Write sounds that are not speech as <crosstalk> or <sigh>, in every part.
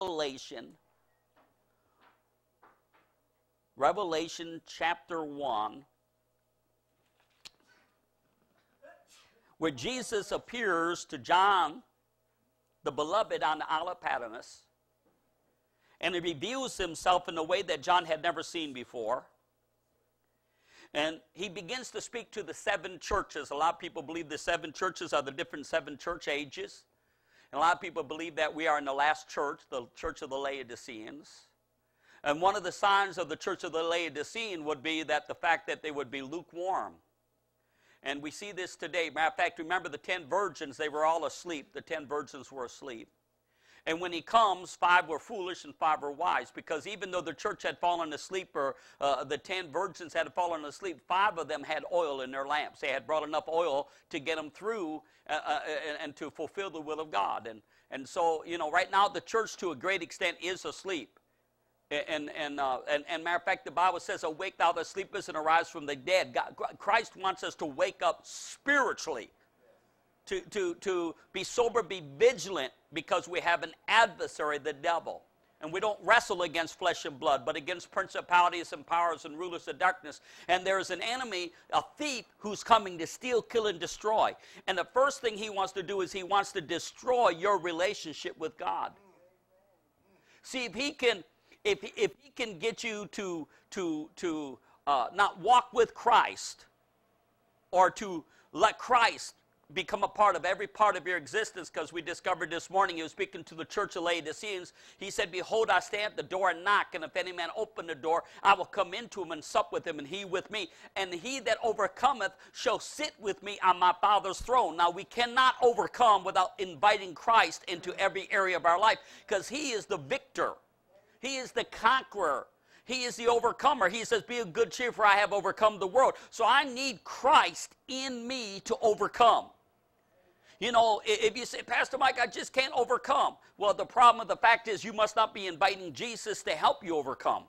Revelation. Revelation chapter 1, where Jesus appears to John, the beloved, on the Isle of Patmos, and he reveals himself in a way that John had never seen before. And he begins to speak to the seven churches. A lot of people believe the seven churches are the different seven church ages. And a lot of people believe that we are in the last church, the church of the Laodiceans. And one of the signs of the church of the Laodicean would be that the fact that they would be lukewarm. And we see this today. Matter of fact, remember the ten virgins, they were all asleep. The ten virgins were asleep. And when he comes, five were foolish and five were wise. Because even though the church had fallen asleep, or uh, the ten virgins had fallen asleep, five of them had oil in their lamps. They had brought enough oil to get them through uh, uh, and, to fulfill the will of God. And, and so, you know, right now the church to a great extent is asleep. And, and, uh, and, and matter of fact, the Bible says, Awake thou that sleepest and arise from the dead. God, Christ wants us to wake up spiritually, to, to, to be sober, be vigilant, because we have an adversary, the devil. And we don't wrestle against flesh and blood, but against principalities and powers and rulers of darkness. And there's an enemy, a thief, who's coming to steal, kill, and destroy. And the first thing he wants to do is he wants to destroy your relationship with God. See, if he can if, if he can get you to, to, to uh, not walk with Christ or to let Christ become a part of every part of your existence because we discovered this morning he was speaking to the church of Laodiceans. He said, Behold, I stand at the door and knock, and if any man open the door, I will come into him and sup with him, and he with me. And he that overcometh shall sit with me on my Father's throne. Now, we cannot overcome without inviting Christ into every area of our life because he is the victor. He is the conqueror. He is the overcomer. He says, Be a good cheer, for I have overcome the world. So I need Christ in me to overcome. You know, if you say, Pastor Mike, I just can't overcome. Well, the problem of the fact is you must not be inviting Jesus to help you overcome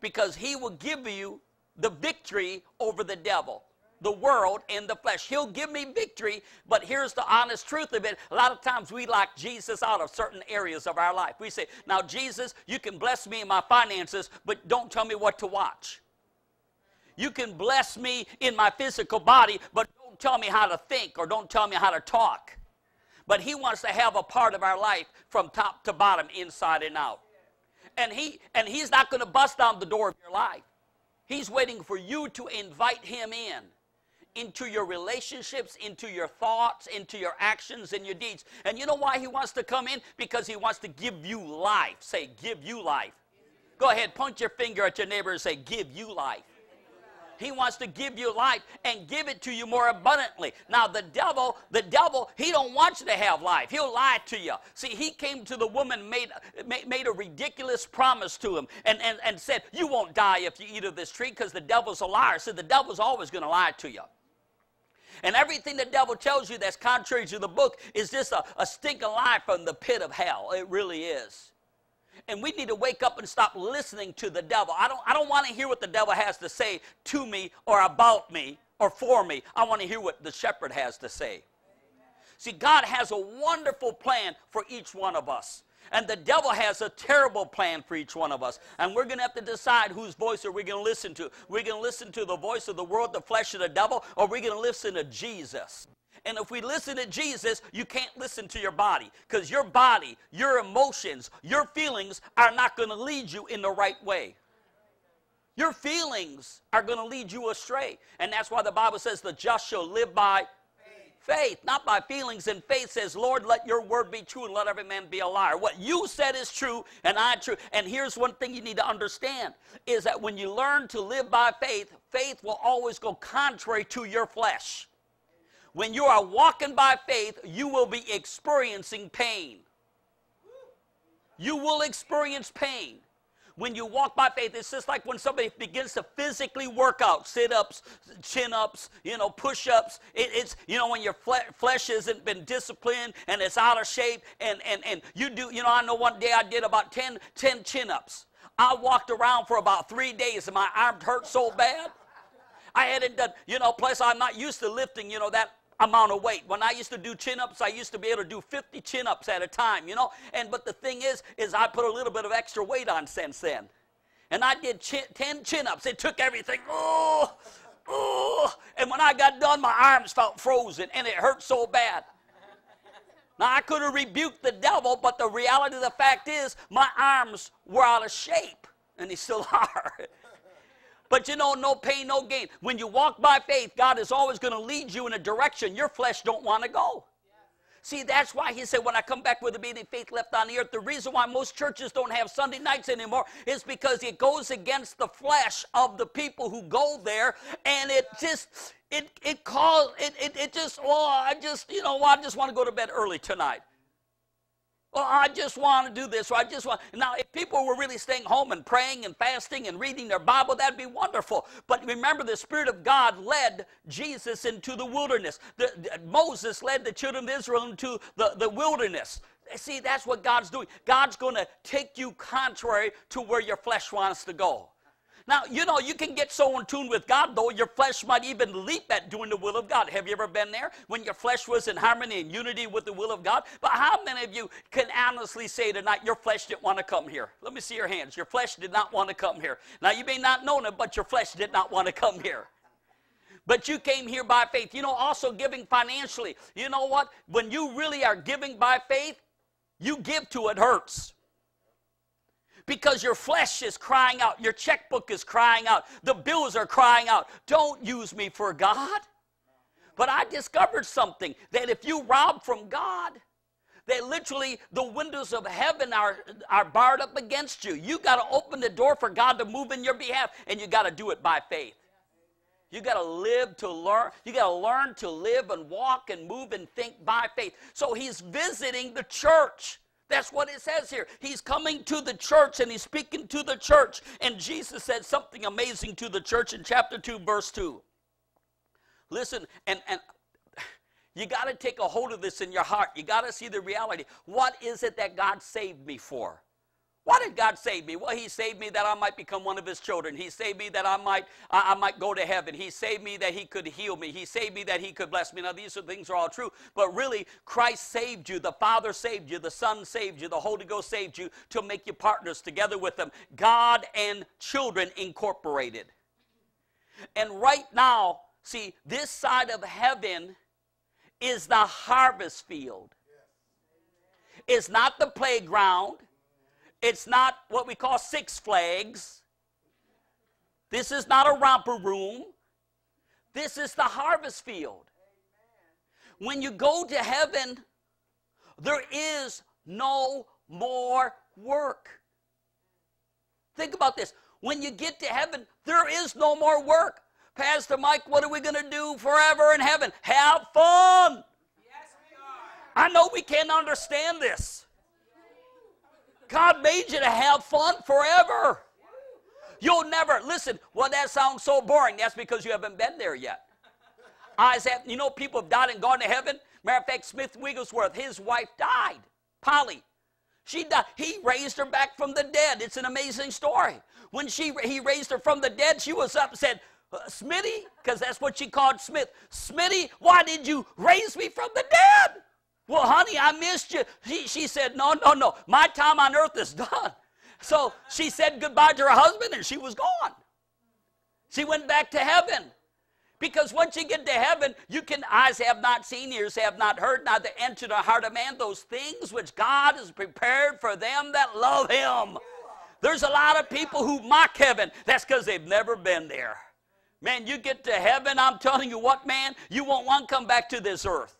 because he will give you the victory over the devil the world in the flesh. He'll give me victory, but here's the honest truth of it. A lot of times we lock Jesus out of certain areas of our life. We say, Now, Jesus, you can bless me in my finances, but don't tell me what to watch. You can bless me in my physical body, but don't tell me how to think or don't tell me how to talk. But He wants to have a part of our life from top to bottom, inside and out. And, he, and He's not going to bust down the door of your life. He's waiting for you to invite Him in into your relationships, into your thoughts, into your actions and your deeds. And you know why he wants to come in? Because he wants to give you life. Say, give you life. Go ahead, point your finger at your neighbor and say, give you life. He wants to give you life and give it to you more abundantly. Now the devil, the devil, he don't want you to have life. He'll lie to you. See, he came to the woman, made, made a ridiculous promise to him, and, and, and said, You won't die if you eat of this tree because the devil's a liar. So the devil's always going to lie to you. And everything the devil tells you that's contrary to the book is just a, a stinking lie from the pit of hell. It really is. And we need to wake up and stop listening to the devil. I don't, I don't want to hear what the devil has to say to me or about me or for me. I want to hear what the shepherd has to say. See, God has a wonderful plan for each one of us. And the devil has a terrible plan for each one of us. And we're going to have to decide whose voice are we going to listen to. We're going to listen to the voice of the world, the flesh of the devil, or we're going to listen to Jesus. And if we listen to Jesus, you can't listen to your body because your body, your emotions, your feelings are not going to lead you in the right way. Your feelings are going to lead you astray. And that's why the Bible says the just shall live by faith, not by feelings. And faith says, Lord, let your word be true and let every man be a liar. What you said is true and I true. And here's one thing you need to understand is that when you learn to live by faith, faith will always go contrary to your flesh. When you are walking by faith, you will be experiencing pain. You will experience pain when you walk by faith, it's just like when somebody begins to physically work out, sit ups, chin ups, you know, push ups. It, it's, you know, when your fle- flesh hasn't been disciplined and it's out of shape, and, and, and you do, you know, I know one day I did about 10, 10 chin ups. I walked around for about three days and my arm hurt so bad. I hadn't done, you know, plus I'm not used to lifting, you know, that amount of weight. When I used to do chin-ups, I used to be able to do 50 chin-ups at a time, you know. And but the thing is, is I put a little bit of extra weight on since then. And I did chin, 10 chin-ups. It took everything. Oh, oh. And when I got done, my arms felt frozen and it hurt so bad. Now I could have rebuked the devil, but the reality of the fact is my arms were out of shape, and they still <laughs> are. But you know, no pain, no gain. When you walk by faith, God is always going to lead you in a direction your flesh don't want to go. See, that's why he said, when I come back with a beating faith left on the earth, the reason why most churches don't have Sunday nights anymore is because it goes against the flesh of the people who go there, and it just, it, it calls, it, it, it just, oh, I just, you know, I just want to go to bed early tonight. Well, I just want to do this, or I just want. Now, if people were really staying home and praying and fasting and reading their Bible, that'd be wonderful. But remember, the Spirit of God led Jesus into the wilderness. The, the, Moses led the children of Israel into the, the wilderness. See, that's what God's doing. God's going to take you contrary to where your flesh wants to go. Now, you know, you can get so in tune with God, though, your flesh might even leap at doing the will of God. Have you ever been there when your flesh was in harmony and unity with the will of God? But how many of you can honestly say tonight your flesh didn't want to come here? Let me see your hands. Your flesh did not want to come here. Now, you may not know it, but your flesh did not want to come here. But you came here by faith. You know, also giving financially. You know what? When you really are giving by faith, you give to it hurts because your flesh is crying out, your checkbook is crying out, the bills are crying out. Don't use me for God. But I discovered something that if you rob from God, that literally the windows of heaven are, are barred up against you. You got to open the door for God to move in your behalf, and you got to do it by faith. You got to live to learn. You got to learn to live and walk and move and think by faith. So he's visiting the church. That's what it says here. He's coming to the church and he's speaking to the church. And Jesus said something amazing to the church in chapter 2, verse 2. Listen, and, and you got to take a hold of this in your heart. You got to see the reality. What is it that God saved me for? Why did God save me? Well, He saved me that I might become one of His children. He saved me that I might, I, I, might go to heaven. He saved me that He could heal me. He saved me that He could bless me. Now, these are, things are all true, but really, Christ saved you. The Father saved you. The Son saved you. The Holy Ghost saved you to make you partners together with them. God and children incorporated. And right now, see, this side of heaven is the harvest field. It's not the playground. It's not what we call Six Flags. This is not a romper room. This is the harvest field. When you go to heaven, there is no more work. Think about this. When you get to heaven, there is no more work. Pastor Mike, what are we going to do forever in heaven? Have fun. Yes, we are. I know we can't understand this. God made you to have fun forever. You'll never, listen, well, that sounds so boring. That's because you haven't been there yet. Isaac, you know, people have died and gone to heaven. Matter of fact, Smith Wigglesworth, his wife died. Polly. She died. He raised her back from the dead. It's an amazing story. When she he raised her from the dead, she was up and said, uh, Smitty, because that's what she called Smith. Smitty, why did you raise me from the dead? Well, honey, I missed you. She, she said, No, no, no. My time on earth is <laughs> done. So she said goodbye to her husband and she was gone. She went back to heaven. Because once you get to heaven, you can, eyes have not seen, ears have not heard, neither enter the heart of man those things which God has prepared for them that love him. There's a lot of people who mock heaven. That's because they've never been there. Man, you get to heaven, I'm telling you what, man, you won't want to come back to this earth.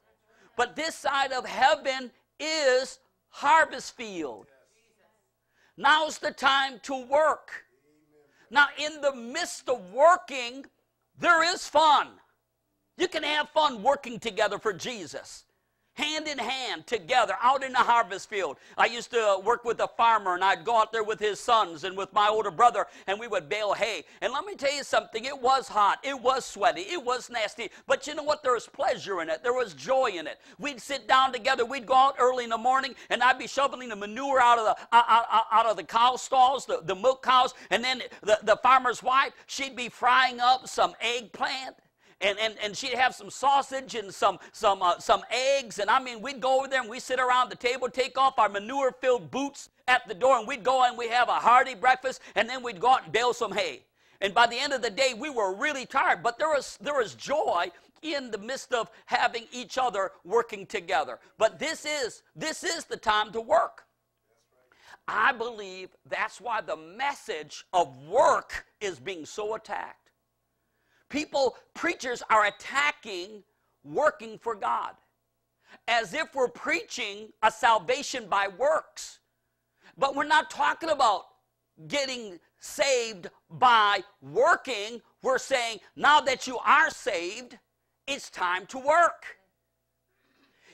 But this side of heaven is harvest field. Now's the time to work. Now, in the midst of working, there is fun. You can have fun working together for Jesus hand in hand together out in the harvest field. I used to work with a farmer and I'd go out there with his sons and with my older brother and we would bale hay. And let me tell you something, it was hot, it was sweaty, it was nasty, but you know what? There was pleasure in it, there was joy in it. We'd sit down together, we'd go out early in the morning and I'd be shoveling the manure out of the, out, out of the cow stalls, the, the milk cows, and then the, the farmer's wife, she'd be frying up some eggplant and, and, and she'd have some sausage and some, some, uh, some eggs. And I mean, we'd go over there and we'd sit around the table, take off our manure filled boots at the door, and we'd go and we'd have a hearty breakfast, and then we'd go out and bale some hay. And by the end of the day, we were really tired, but there was, there was joy in the midst of having each other working together. But this is, this is the time to work. I believe that's why the message of work is being so attacked. People, preachers are attacking working for God as if we're preaching a salvation by works. But we're not talking about getting saved by working. We're saying now that you are saved, it's time to work.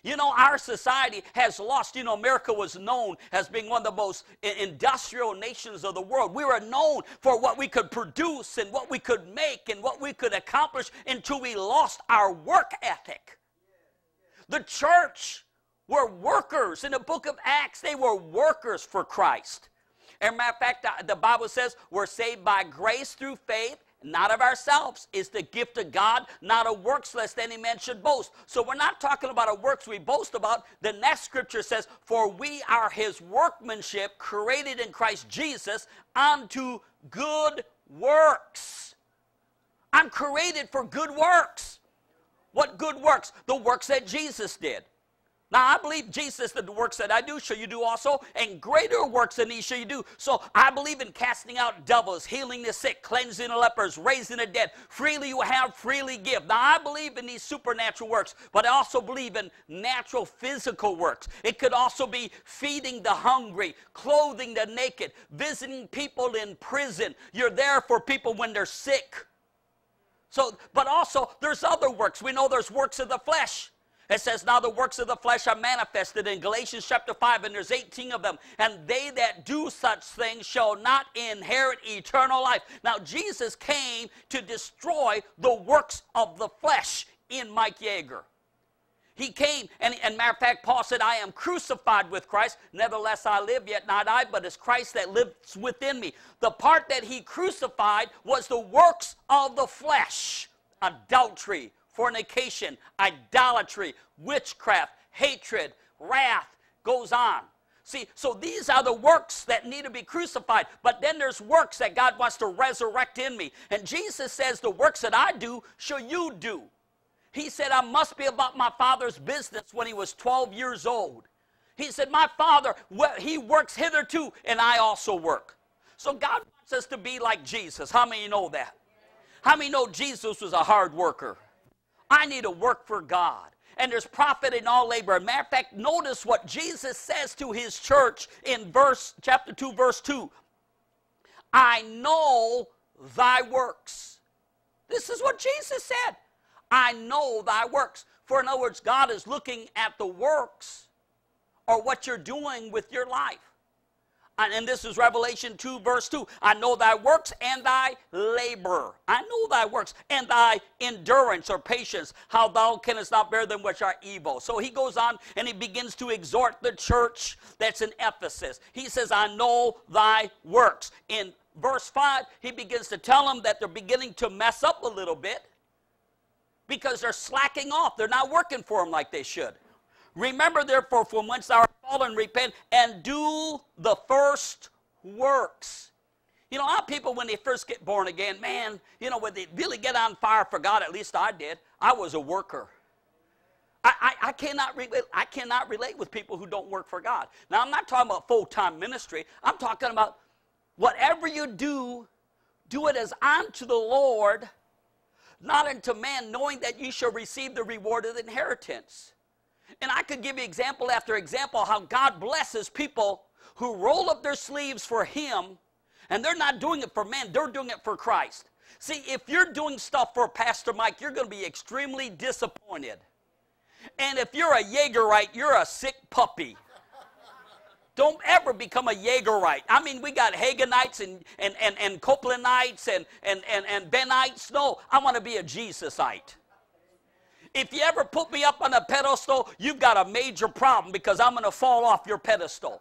You know, our society has lost. You know, America was known as being one of the most industrial nations of the world. We were known for what we could produce and what we could make and what we could accomplish until we lost our work ethic. The church were workers. In the book of Acts, they were workers for Christ. As a matter of fact, the Bible says we're saved by grace through faith not of ourselves. It's the gift of God, not of works, lest any man should boast. So we're not talking about a works we boast about. The next scripture says, For we are his workmanship, created in Christ Jesus, unto good works. I'm created for good works. What good works? The works that Jesus did. Now, I believe Jesus that the works that I do shall you do also, and greater works than these shall you do. So I believe in casting out devils, healing the sick, cleansing the lepers, raising the dead. Freely you have, freely give. Now, I believe in these supernatural works, but I also believe in natural physical works. It could also be feeding the hungry, clothing the naked, visiting people in prison. You're there for people when they're sick. So, but also there's other works. We know there's works of the flesh. It says, Now the works of the flesh are manifested in Galatians chapter 5, and there's 18 of them. And they that do such things shall not inherit eternal life. Now, Jesus came to destroy the works of the flesh in Mike Yeager. He came, and, and matter of fact, Paul said, I am crucified with Christ. Nevertheless, I live, yet not I, but it's Christ that lives within me. The part that he crucified was the works of the flesh adultery, fornication, idolatry, witchcraft, hatred, wrath, goes on. See, so these are the works that need to be crucified. But then there's works that God wants to resurrect in me. And Jesus says, The works that I do, shall you do. He said, I must be about my father's business when he was 12 years old. He said, My father, he works hitherto, and I also work. So God wants us to be like Jesus. How many know that? How many know Jesus was a hard worker? I need to work for God. And there's profit in all labor. matter of fact, notice what Jesus says to his church in verse chapter 2, verse 2. I know thy works. This is what Jesus said. I know thy works. For in other words, God is looking at the works or what you're doing with your life and this is Revelation 2, verse 2. I know thy works and thy labor. I know thy works and thy endurance or patience, how thou canst not bear them which are evil. So he goes on and he begins to exhort the church that's in Ephesus. He says, I know thy works. In verse 5, he begins to tell them that they're beginning to mess up a little bit because they're slacking off. They're not working for him like they should. Remember, therefore, from whence thou fallen, repent, and do the first works. You know, of people, when they first get born again, man, you know, when they really get on fire for God, at least I did, I was a worker. I, I, I, cannot relate, I cannot relate with people who don't work for God. Now, I'm not talking about full time ministry. I'm talking about whatever you do, do it as unto the Lord, not unto man, knowing that you shall receive the reward of the inheritance. And I could give you example after example how God blesses people who roll up their sleeves for Him, and they're not doing it for men, they're doing it for Christ. See, if you're doing stuff for Pastor Mike, you're going to be extremely disappointed. And if you're a Yeagerite, you're a sick puppy. Don't ever become a Yeagerite. I mean, we got Haginites and, and, and, and Copelandites and, and, and, and Benites. No, I want to be a Jesusite. If you ever put me up on a pedestal, you've got a major problem because I'm going to fall off your pedestal.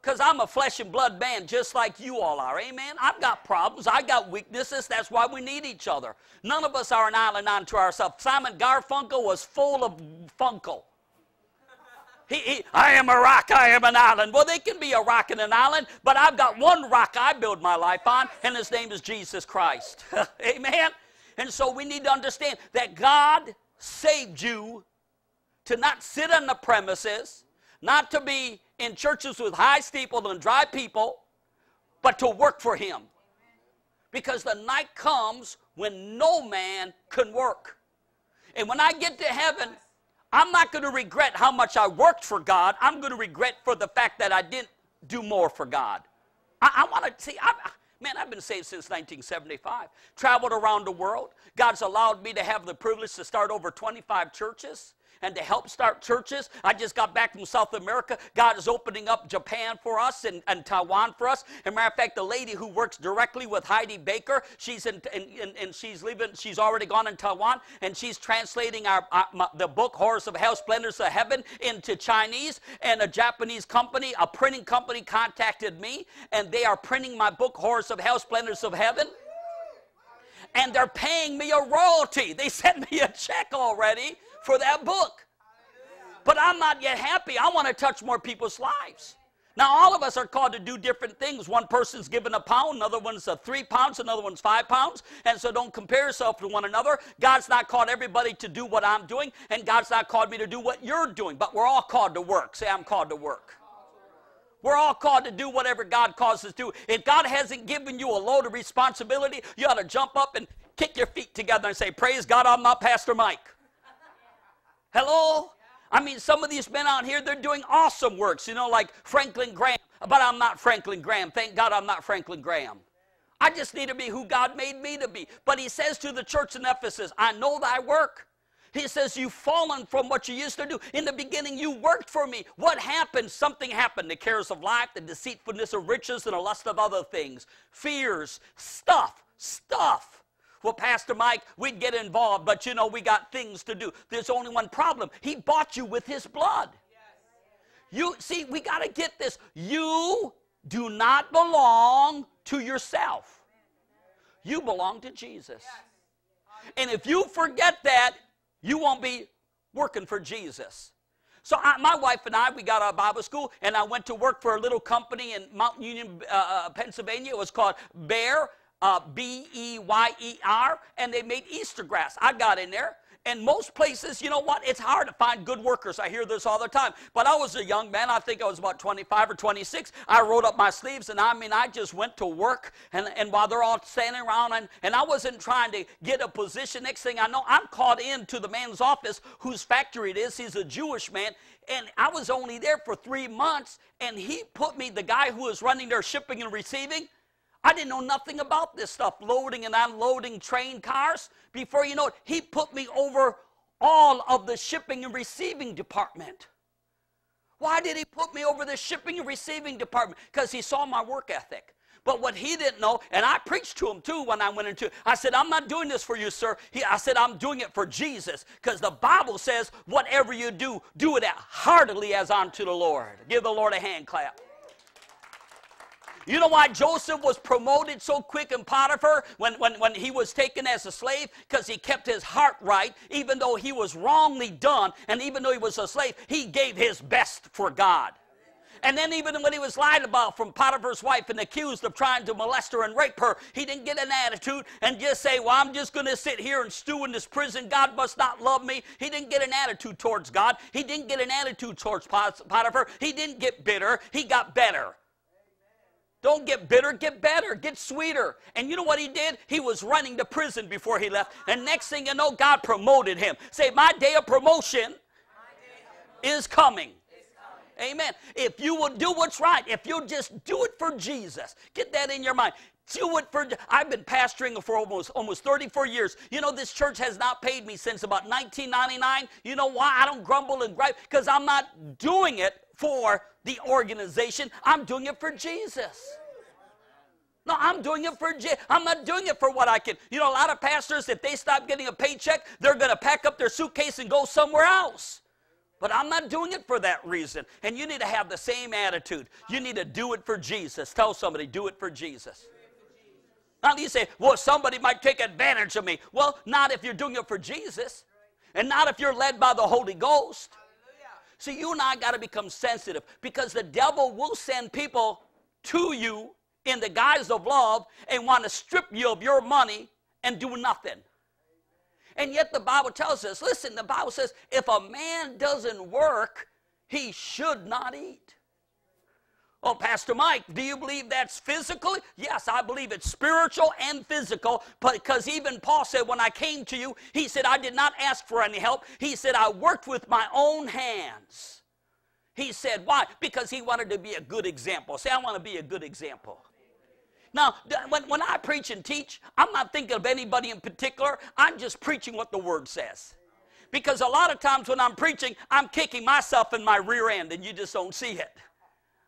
Because I'm a flesh and blood man just like you all are. Amen. I've got problems. I've got weaknesses. That's why we need each other. None of us are an island unto ourselves. Simon Garfunkel was full of funkle. He, he, I am a rock, I am an island. Well, they can be a rock and an island, but I've got one rock I build my life on, and his name is Jesus Christ. <laughs> Amen? And so we need to understand that God saved you to not sit on the premises, not to be in churches with high steeple and dry people, but to work for Him. Because the night comes when no man can work. And when I get to heaven, I'm not going to regret how much I worked for God. I'm going to regret for the fact that I didn't do more for God. I, I want to see, I, man, I've been saved since 1975. Traveled around the world. God's allowed me to have the privilege to start over 25 churches and to help start churches. I just got back from South America. God is opening up Japan for us and, and Taiwan for us. As a matter of fact, the lady who works directly with Heidi Baker, she's in, in, and she's leaving, she's already gone in Taiwan, and she's translating our, our my, the book Horrors of Hell, Splendors of Heaven into Chinese. And a Japanese company, a printing company, contacted me, and they are printing my book Horrors of Hell, Splendors of Heaven and they're paying me a royalty. They <laughs> sent me a check already for that book. But I'm not yet happy. I want to touch more people's lives. Now, all of us are called to do different things. One person's given a pound, another one's a three pounds, another one's five pounds. And so don't compare yourself to one another. God's not called everybody to do what I'm doing, and God's not called me to do what you're doing. But we're all called to work. Say, I'm called to work. We're all called to do whatever God calls us to. If God hasn't given you a load of responsibility, you ought to jump up and kick your feet together and say, Praise God, I'm not Pastor Mike. Hello? I mean, some of these men out here, they're doing awesome works, you know, like Franklin Graham. But I'm not Franklin Graham. Thank God I'm not Franklin Graham. I just need to be who God made me to be. But he says to the church in Ephesus, I know thy work. He says, You've fallen from what you used to do. In the beginning, you worked for me. What happened? Something happened. The cares of life, the deceitfulness of riches, and the lust of other things. Fears, stuff, stuff. Well, Pastor Mike, we'd get involved, but you know, we got things to do. There's only one problem. He bought you with his blood. You see, we got to get this. You do not belong to yourself. You belong to Jesus. And if you forget that, you won't be working for Jesus. So I, my wife and I, we got our Bible school, and I went to work for a little company in Mount Union, uh, uh Pennsylvania. It was called Beyer uh, B E Y E R, and they made Easter grass. I got in there. And most places, you know what? It's hard to find good workers. I hear this all the time. But I was a young man. I think I was about 25 or 26. I rolled up my sleeves, and I mean, I just went to work. And, and while they're all standing around, and, and I wasn't trying to get a position. Next thing I know, I'm called into the man's office whose factory it is. He's a Jewish man. And I was only there for three months. And he put me, the guy who was running their shipping and receiving, I didn't know nothing about this stuff, loading and unloading train cars. Before you know it, he put me over all of the shipping and receiving department. Why did he put me over the shipping and receiving department? Because he saw my work ethic. But what he didn't know, and I preached to him too when I went into, I said, I'm not doing this for you, sir. He, I said, I'm doing it for Jesus. Because the Bible says, whatever you do, do it heartily as unto the Lord. Give the Lord a hand clap. You know why Joseph was promoted so quick in Potiphar when, when, when he was taken as a slave? Because he kept his heart right, even though he was wrongly done, and even though he was a slave, he gave his best for God. And then even when he was lied about from Potiphar's wife and accused of trying to molest her and rape her, he didn't get an attitude and just say, well, I'm just going to sit here and stew in this prison. God must not love me. He didn't get an attitude towards God. He didn't get an attitude towards Potiphar. He didn't get bitter. He got better. Don't get bitter, get better, get sweeter. And you know what he did? He was running to prison before he left. And next thing you know, God promoted him. Say, My day of promotion is coming. Amen. If you will do what's right, if you'll just do it for Jesus, get that in your mind. Do it for. I've been pastoring for almost almost 34 years. You know this church has not paid me since about 1999. You know why? I don't grumble and gripe because I'm not doing it for the organization. I'm doing it for Jesus. No, I'm doing it for Jesus. I'm not doing it for what I can. You know, a lot of pastors, if they stop getting a paycheck, they're going to pack up their suitcase and go somewhere else. But I'm not doing it for that reason. And you need to have the same attitude. You need to do it for Jesus. Tell somebody, do it for Jesus. Now you say, well, somebody might take advantage of me. Well, not if you're doing it for Jesus. And not if you're led by the Holy Ghost. See, you and I got to become sensitive because the devil will send people to you in the guise of love and want to strip you of your money and do nothing. And yet the Bible tells us listen, the Bible says if a man doesn't work, he should not eat. Oh, Pastor Mike, do you believe that's physical? Yes, I believe it's spiritual and physical. But because even Paul said, when I came to you, he said, I did not ask for any help. He said, I worked with my own hands. He said, why? Because he wanted to be a good example. Say, I want to be a good example. Now, when, when I preach and teach, I'm not thinking of anybody in particular. I'm just preaching what the Word says. Because a lot of times when I'm preaching, I'm kicking myself in my rear end and you just don't see it.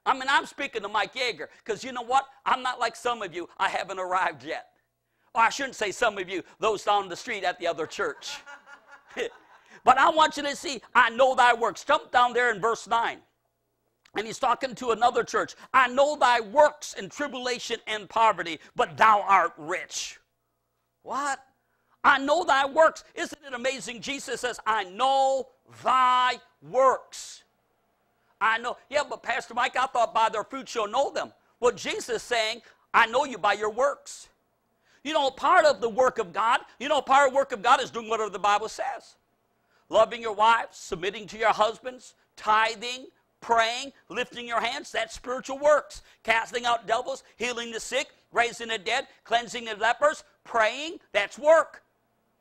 I mean, I'm speaking to Mike Yeager because you know what? I'm not like some of you. I haven't arrived yet. Or I shouldn't say some of you, those down the street at the other church. <laughs> but I want you to see, I know thy works. Jump down there in verse 9. And he's talking to another church. I know thy works in tribulation and poverty, but thou art rich. What? I know thy works. Isn't it amazing? Jesus says, I know thy works. I know. Yeah, but Pastor Mike, I thought by their fruits you'll know them. Well, Jesus is saying, I know you by your works. You know, part of the work of God, you know, part of the work of God is doing whatever the Bible says. Loving your wives, submitting to your husbands, tithing, praying, lifting your hands, that's spiritual works. Casting out devils, healing the sick, raising the dead, cleansing the lepers, praying, that's work.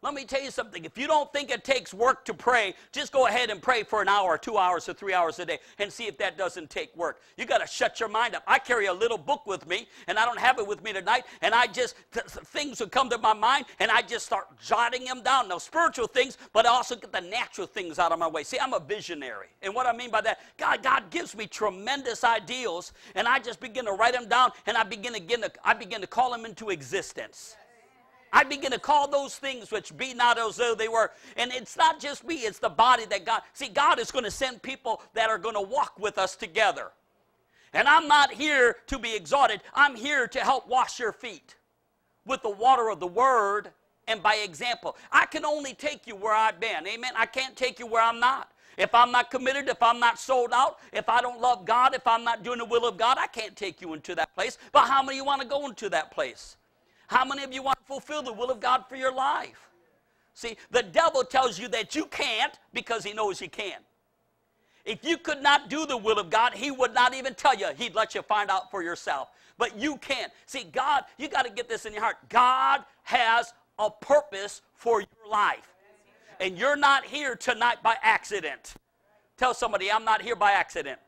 Let me tell you something. If you don't think it takes work to pray, just go ahead and pray for an hour, two hours, or three hours a day and see if that doesn't take work. You got to shut your mind up. I carry a little book with me, and I don't have it with me tonight, and I just, th- things would come to my mind, and I just start jotting them down. Now, spiritual things, but I also get the natural things out of my way. See, I'm a visionary. And what I mean by that, God, God gives me tremendous ideals, and I just begin to write them down, and I begin to, I begin to call them into existence. I begin to call those things which be not as though they were. And it's not just me, it's the body that God. See, God is going to send people that are going to walk with us together. And I'm not here to be exalted, I'm here to help wash your feet with the water of the word and by example. I can only take you where I've been. Amen. I can't take you where I'm not. If I'm not committed, if I'm not sold out, if I don't love God, if I'm not doing the will of God, I can't take you into that place. But how many you want to go into that place? How many of you want to fulfill the will of God for your life? See, the devil tells you that you can't because he knows you can. If you could not do the will of God, he would not even tell you. He'd let you find out for yourself. But you can't. See, God, you got to get this in your heart. God has a purpose for your life. And you're not here tonight by accident. Tell somebody, I'm not here by accident.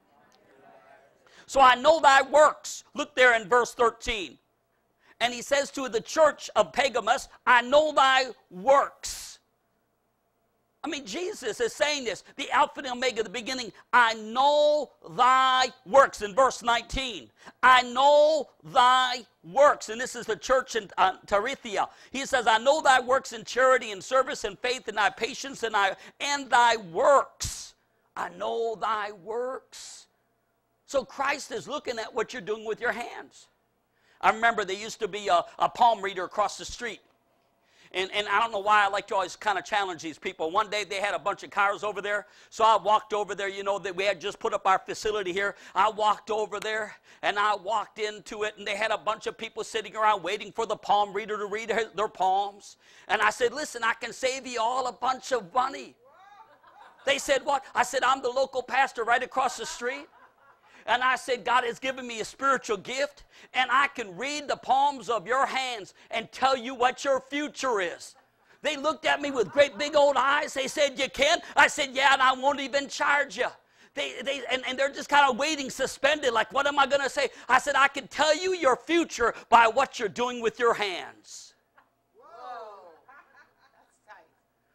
So I know thy works. Look there in verse 13 and he says to the church of Pergamos, I know thy works. I mean, Jesus is saying this, the Alpha and Omega, the beginning. I know thy works in verse 19. I know thy works. And this is the church in uh, Thyatira. He says, I know thy works in charity and service and faith and thy patience and, thy, and thy works. I know thy works. So Christ is looking at what you're doing with your hands. I remember there used to be a, a palm reader across the street. And, and I don't know why I like to always kind of challenge these people. One day they had a bunch of cars over there, so I walked over there. You know that we had just put up our facility here. I walked over there and I walked into it, and they had a bunch of people sitting around waiting for the palm reader to read their palms. And I said, "Listen, I can save you all a bunch of money." They said, "What?" I said, "I'm the local pastor right across the street." And I said, God has given me a spiritual gift, and I can read the palms of your hands and tell you what your future is. They looked at me with great big old eyes. They said, You can? I said, Yeah, and I won't even charge you. They, they, and, and they're just kind of waiting, suspended, like, What am I going to say? I said, I can tell you your future by what you're doing with your hands.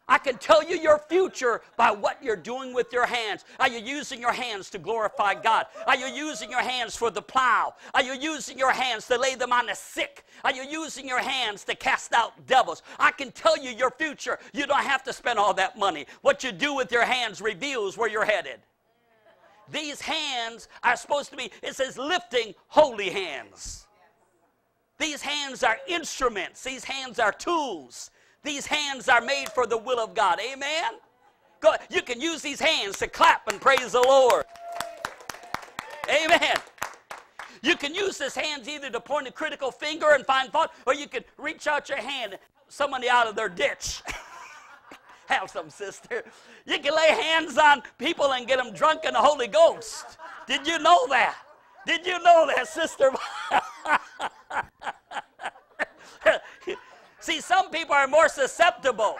I can tell you your future by what you're doing with your hands. Are you using your hands to glorify God? Are you using your hands for the plow? Are you using your hands to lay them on the sick? Are you using your hands to cast out devils? I can tell you your future. You don't have to spend all that money. What you do with your hands reveals where you're headed. These hands are supposed to be, it says, lifting holy hands. These hands are instruments, these hands are tools. These hands are made for the will of God. Amen? Go, you can use these hands to clap and praise the Lord. Amen. You can use these hands either to point a critical finger and find fault, or you can reach out your hand and help somebody out of their ditch. <laughs> Have some, sister. You can lay hands on people and get them drunk in the Holy Ghost. Did you know that? Did you know that, sister? <laughs> See, some people are more susceptible.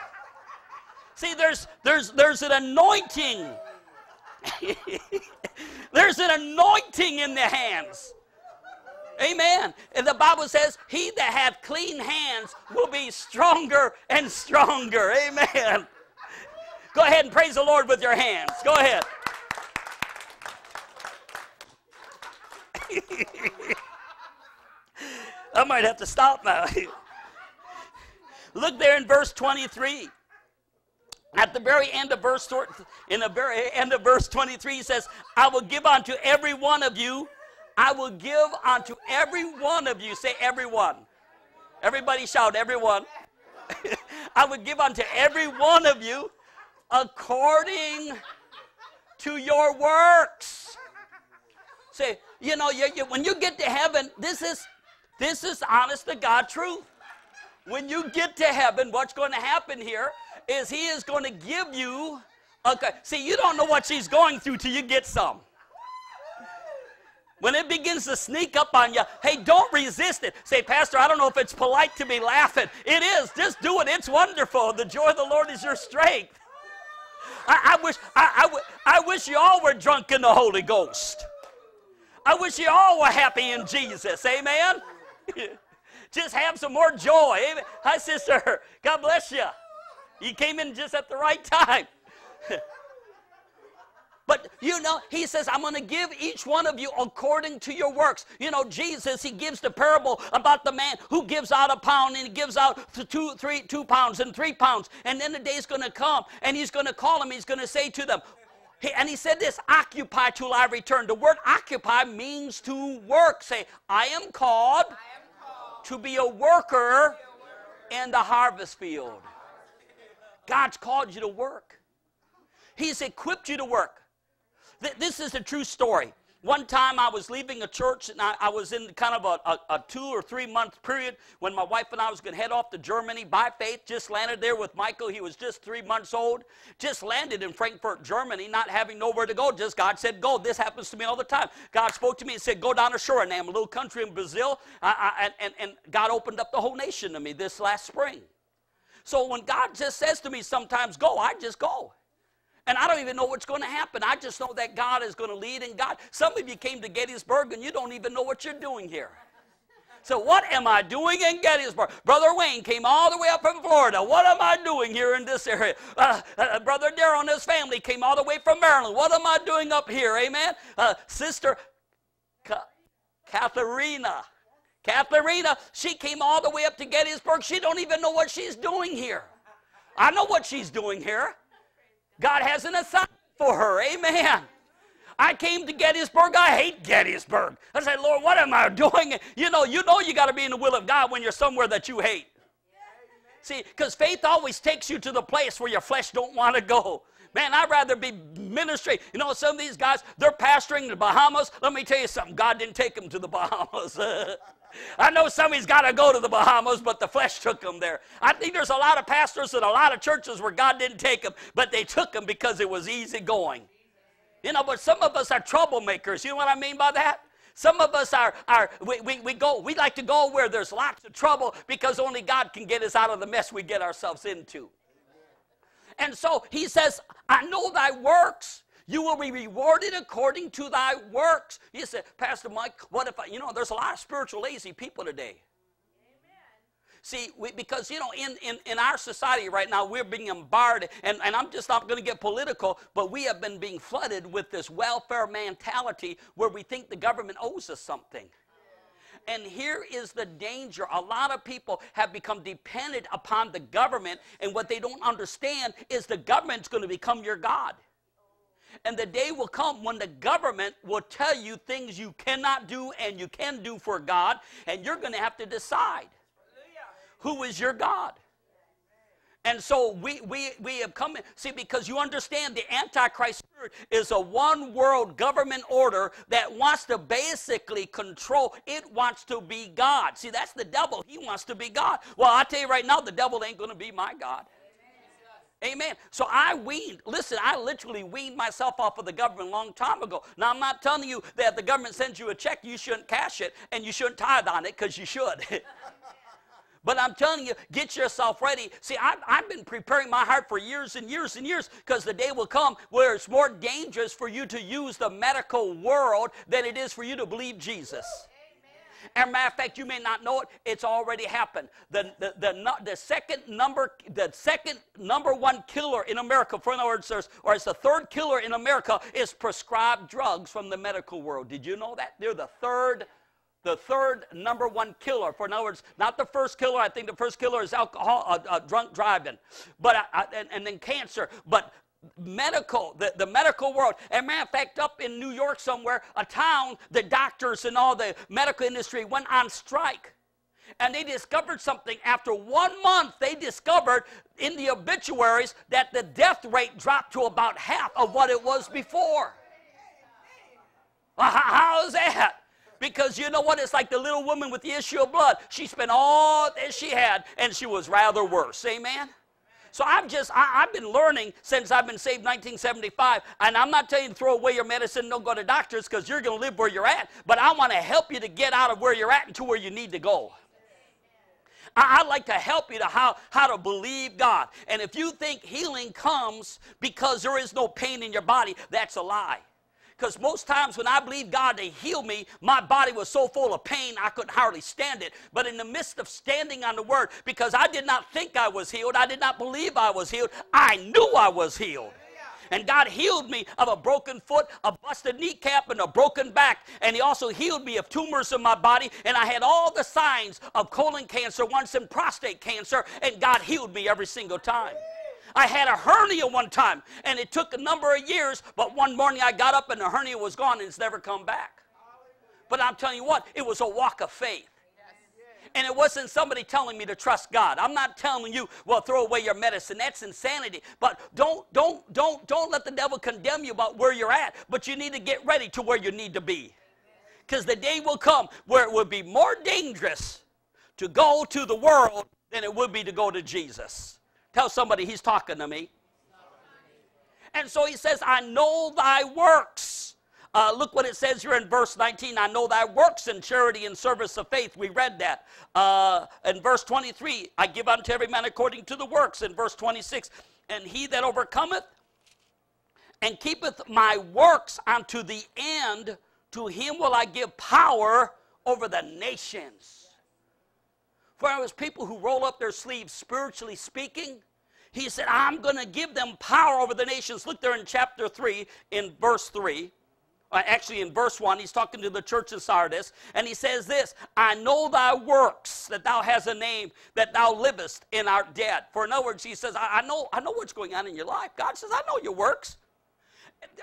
See, there's there's there's an anointing. <laughs> there's an anointing in the hands. Amen. And the Bible says, He that hath clean hands will be stronger and stronger. Amen. Go ahead and praise the Lord with your hands. Go ahead. <laughs> I might have to stop now. <laughs> Look there in verse 23. At the very end of verse in the very end of verse 23 he says, "I will give unto every one of you, I will give unto every one of you, say everyone. Everybody shout everyone. <laughs> I will give unto every one of you according to your works." Say, you know, you, you, when you get to heaven, this is this is honest to God truth. When you get to heaven, what's going to happen here is He is going to give you. Okay, see, you don't know what she's going through till you get some. When it begins to sneak up on you, hey, don't resist it. Say, Pastor, I don't know if it's polite to be laughing. It is. Just do it. It's wonderful. The joy of the Lord is your strength. I, I wish I, I, I wish you all were drunk in the Holy Ghost. I wish you all were happy in Jesus. Amen. <laughs> Just have some more joy. Amen. Hi, sister. God bless you. You came in just at the right time. <laughs> But you know, he says, I'm going to give each one of you according to your works. You know, Jesus, he gives the parable about the man who gives out a pound and he gives out two, three, two pounds and three pounds. And then the day's going to come and he's going to call them. He's going to say to them, he, and he said this occupy till I return. The word occupy means to work. Say, I am called, I am to be a worker in the harvest field. God's called you to work, He's equipped you to work. This is a true story. One time I was leaving a church and I, I was in kind of a, a, a, two or three month period when my wife and I was going to head off to Germany by faith. Just landed there with Michael. He was just three months old. Just landed in Frankfurt, Germany, not having nowhere to go. Just God said, go. This happens to me all the time. God spoke to me and said, go down to Suriname, a little country in Brazil. I, I, and, and God opened up the whole nation to me this last spring. So when God just says to me sometimes, go, I just go. And I don't even know what's going to happen. I just know that God is going to lead and God. Some of you came to Gettysburg and you don't even know what you're doing here. So, what am I doing in Gettysburg? Brother Wayne came all the way up from Florida. What am I doing here in this area? Uh, uh, Brother Darrell and his family came all the way from Maryland. What am I doing up here? Amen. Uh, Sister Ka- Katharina. Katharina, she came all the way up to Gettysburg. She don't even know what she's doing here. I know what she's doing here. God has an assignment for her. Amen. I came to Gettysburg. I hate Gettysburg. I said, Lord, what am I <laughs> doing? You know, you know you got to be in the will of God when you're somewhere that you hate. See, because faith always takes you to the place where your flesh don't want to go. Man, I'd rather be ministry. You know, some of these guys, they're pastoring the Bahamas. Let me tell you something. God didn't take them to the Bahamas. <laughs> I know somebody's got to go to the Bahamas, but the flesh took them there. I think there's a lot of pastors and a lot of churches where God didn't take them, but they took them because it was easy going. You know, but some of us are troublemakers. You know what I mean by that? Some of us are, are we, we, we go, we like to go where there's lots of trouble because only God can get us out of the mess we get ourselves into. And so he says, I know thy works you will be rewarded according to thy works. You say, Pastor Mike, what if I, you know, there's a lot of spiritual lazy people today. Amen. See, we, because, you know, in, in, in our society right now, we're being bombarded, and, and I'm just not going to get political, but we have been being flooded with this welfare mentality where we think the government owes us something. And here is the danger. A lot of people have become dependent upon the government, and what they don't understand is the government's going to become your God. And the day will come when the government will tell you things you cannot do and you can do for God, and you're going to have to decide who is your God. And so we, we, we have come, see, because you understand the Antichrist spirit is a one world government order that wants to basically control, it wants to be God. See, that's the devil. He wants to be God. Well, I tell you right now, the devil ain't going to be my God. Amen. So I weaned, listen, I literally weaned myself off of the government a long time ago. Now, I'm not telling you that the government sends you a check, you shouldn't cash it, and you shouldn't tithe on it because you should. <laughs> But I'm telling you, get yourself ready. See, I've, I've been preparing my heart for years and years and years because the day will come where it's more dangerous for you to use the medical world than it is for you to believe Jesus. As a matter of fact, you may not know it, it's already happened. The, the, the, the, second number, the second number one killer in America, for in other words, or it's the third killer in America, is prescribed drugs from the medical world. Did you know that? They're the third the third number one killer. For in other words, not the first killer. I think the first killer is alcohol, uh, uh, drunk driving, but uh, and, and, then cancer. But medical, the, the medical world. And matter of fact, up in New York somewhere, a town, the doctors and all the medical industry went on strike. And they discovered something. After one month, they discovered in the obituaries that the death rate dropped to about half of what it was before. Well, how, how is that? Because you know what? It's like the little woman with the issue of blood. She spent all that she had and she was rather worse. Amen? So I've just, I, have been learning since I've been saved 1975. And I'm not telling you to throw away your medicine, don't go to doctors because you're going to live where you're at. But I want to help you to get out of where you're at and to where you need to go. I, would like to help you to how, how to believe God. And if you think healing comes because there is no pain in your body, that's a lie. Because most times when I believed God to heal me, my body was so full of pain I couldn't hardly stand it. But in the midst of standing on the word, because I did not think I was healed, I did not believe I was healed, I knew I was healed. And God healed me of a broken foot, a busted kneecap, and a broken back. And He also healed me of tumors in my body. And I had all the signs of colon cancer, once and prostate cancer, and God healed me every single time. I had a hernia one time, and it took a number of years, but one morning I got up and the hernia was gone and it's never come back. But I'm telling you what, it was a walk of faith. And it wasn't somebody telling me to trust God. I'm not telling you, well, throw away your medicine. That's insanity. But don't, don't, don't, don't let the devil condemn you about where you're at. But you need to get ready to where you need to be. Because the day will come where it will be more dangerous to go to the world than it would be to go to Jesus. Tell somebody he's talking to me. And so he says, I know thy works. Uh, look what it says here in verse 19. I know thy works in charity and service of faith. We read that. Uh, in verse 23, I give unto every man according to the works. In verse 26, and he that overcometh and keepeth my works unto the end, to him will I give power over the nations. For it was people who roll up their sleeves, spiritually speaking. He said, I'm going to give them power over the nations. Look there in chapter 3, in verse 3. Uh, actually, in verse 1, he's talking to the church in Sardis, and he says this I know thy works, that thou hast a name, that thou livest and art dead. For in other words, he says, I, know, I know what's going on in your life. God says, I know your works.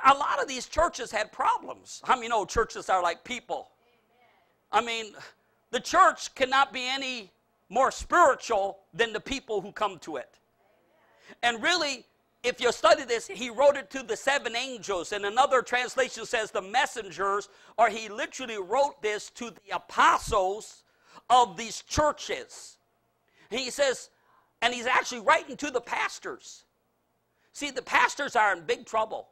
A lot of these churches had problems. How I many know churches are like people? I mean, the church cannot be any more spiritual than the people who come to it. And really, if you study this, he wrote it to the seven angels, and another translation says the messengers, or he literally wrote this to the apostles of these churches. he says, and he's actually writing to the pastors. See, the pastors are in big trouble.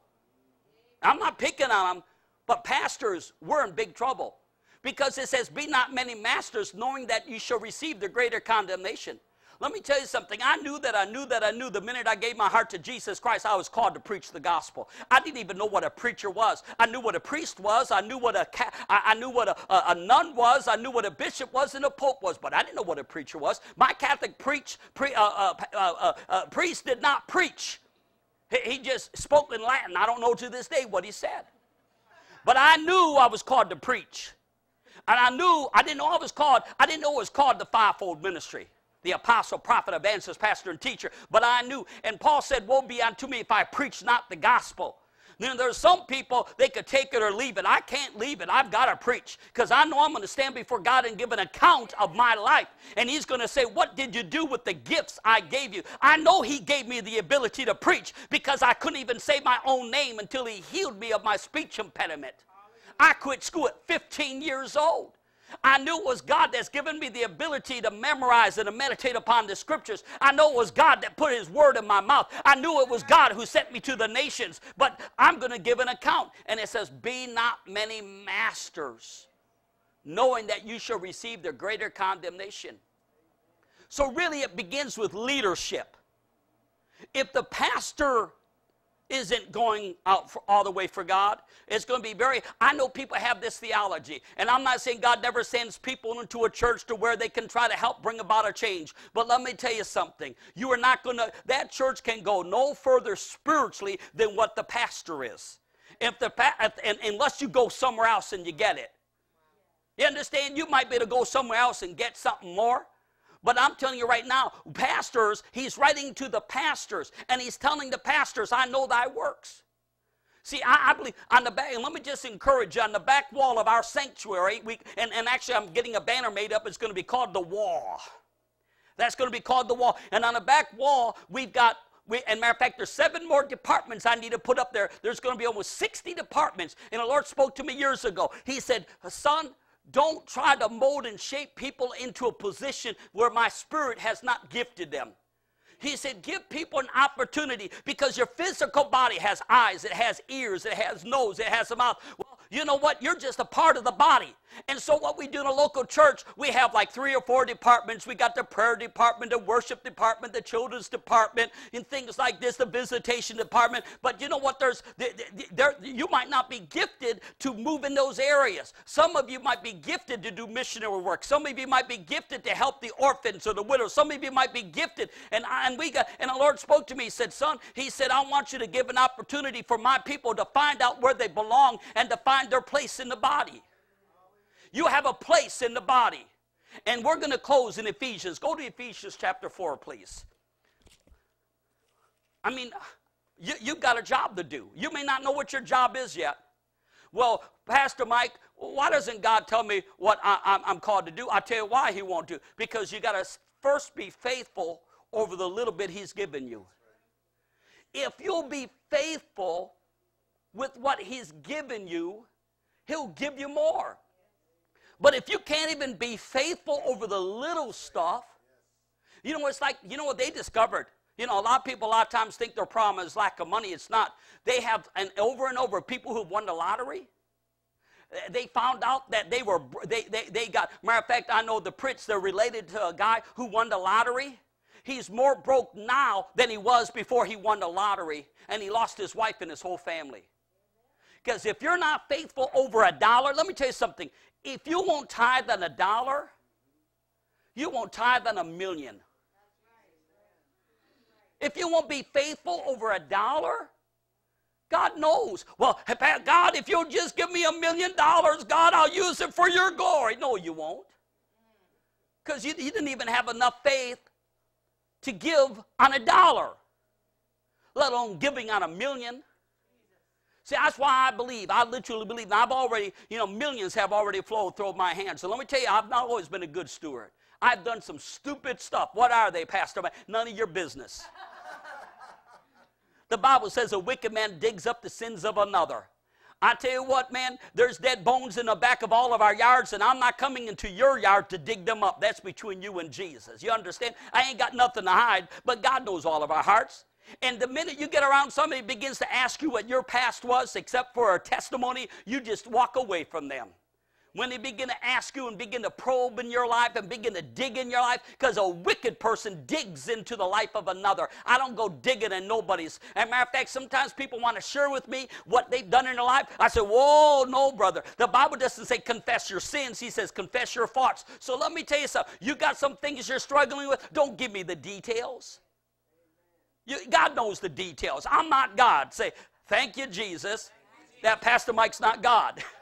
I'm not picking on them, but pastors, we're in big trouble. Because it says, Be not many masters, knowing that you shall receive the greater condemnation. Let me tell you something. I knew that I knew that I knew the minute I gave my heart to Jesus Christ, I was called to preach the gospel. I didn't even know what a preacher was. I knew what a priest was. I knew what a I knew what a, a, a, nun was. I knew what a bishop was and a pope was, but I didn't know what a preacher was. My Catholic preach, pre, uh, uh, uh, uh priest did not preach. He, he just spoke in Latin. I don't know to this day what he said. But I knew I was called to preach. And I knew, I didn't know I was called, I didn't know it was called the fivefold ministry the apostle, prophet, evangelist, pastor, and teacher. But I knew, and Paul said, Woe be unto me if I preach not the gospel. Then there's some people, they could take it or leave it. I can't leave it. I've got to preach because I know I'm going to stand before God and give an account of my life. And He's going to say, What did you do with the gifts I gave you? I know He gave me the ability to preach because I couldn't even say my own name until He healed me of my speech impediment. I quit school at 15 years old. I knew it was God that's given me the ability to memorize and to meditate upon the scriptures. I know it was God that put his word in my mouth. I knew it was God who sent me to the nations. But I'm going to give an account. And it says, Be not many masters, knowing that you shall receive the greater condemnation. So, really, it begins with leadership. If the pastor isn't going out for, all the way for God. It's going to be very, I know people have this theology, and I'm not saying God never sends people into a church to where they can try to help bring about a change. But let me tell you something. You are not going to, that church can go no further spiritually than what the pastor is. If the, if, unless you go somewhere else and you get it. You understand? You might be able to go somewhere else and get something more. But I'm telling you right now, pastors, he's writing to the pastors, and he's telling the pastors, I know thy works. See, I, I, believe on the back, and let me just encourage you on the back wall of our sanctuary, we, and, and actually I'm getting a banner made up, it's going to be called the wall. That's going to be called the wall. And on the back wall, we've got we, and matter of fact, there's seven more departments I need to put up there. There's going to be almost 60 departments. And the Lord spoke to me years ago. He said, Son, don't try to mold and shape people into a position where my spirit has not gifted them. He said, give people an opportunity because your physical body has eyes, it has ears, it has nose, it has a mouth. You know what? You're just a part of the body. And so, what we do in a local church, we have like three or four departments. We got the prayer department, the worship department, the children's department, and things like this, the visitation department. But you know what? There's there, you might not be gifted to move in those areas. Some of you might be gifted to do missionary work. Some of you might be gifted to help the orphans or the widows. Some of you might be gifted. And and we got and the Lord spoke to me. He said, "Son," He said, "I want you to give an opportunity for my people to find out where they belong and to find their place in the body." You have a place in the body. And we're going to close in Ephesians. Go to Ephesians chapter 4, please. I mean, you, you've got a job to do. You may not know what your job is yet. Well, Pastor Mike, why doesn't God tell me what I, am called to do? I'll tell you why He won't do. Because you got to first be faithful over the little bit He's given you. If you'll be faithful with what He's given you, He'll give you more. But if you can't even be faithful over the little stuff, you know, what it's like, you know what they discovered? You know, a lot of people a lot of times think their problem is lack of money. It's not. They have, and over and over, people who've won the lottery, they found out that they were, they, they, they got, matter of fact, I know the Pritz, they're related to a guy who won the lottery. He's more broke now than he was before he won the lottery, and he lost his wife and his whole family. Because if you're not faithful over a dollar, let me tell you something. If you won't tithe on a dollar, you won't tithe on a million. If you won't be faithful over a dollar, God knows. Well, God, if you'll just give me a million dollars, God, I'll use it for your glory. No, you won't. Because you, you didn't even have enough faith to give on a dollar, let alone giving on a million. See, that's why I believe. I literally believe. And I've already, you know, millions have already flowed through my hands. So let me tell you, I've not always been a good steward. I've done some stupid stuff. What are they, Pastor? None of your business. the Bible says a wicked man digs up the sins of another. I tell you what, man, there's dead bones in the back of all of our yards, and I'm not coming into your yard to dig them up. That's between you and Jesus. You understand? I ain't got nothing to hide, but God knows all of our hearts. And the minute you get around somebody begins to ask you what your past was, except for a testimony, you just walk away from them. when they begin to ask you and begin to probe in your life and begin to dig in your life because a wicked person digs into the life of another. I don't go digging in nobody's. As a matter of fact sometimes people want to share with me what they've done in their life. I say whoa no brother. The bible doesn't say confess your sins. He says confess your faults. So let me tell you something. You got some things you're struggling with? Don't give me the details you, god knows the details i'm not god say thank you jesus that pastor mike's not god <laughs>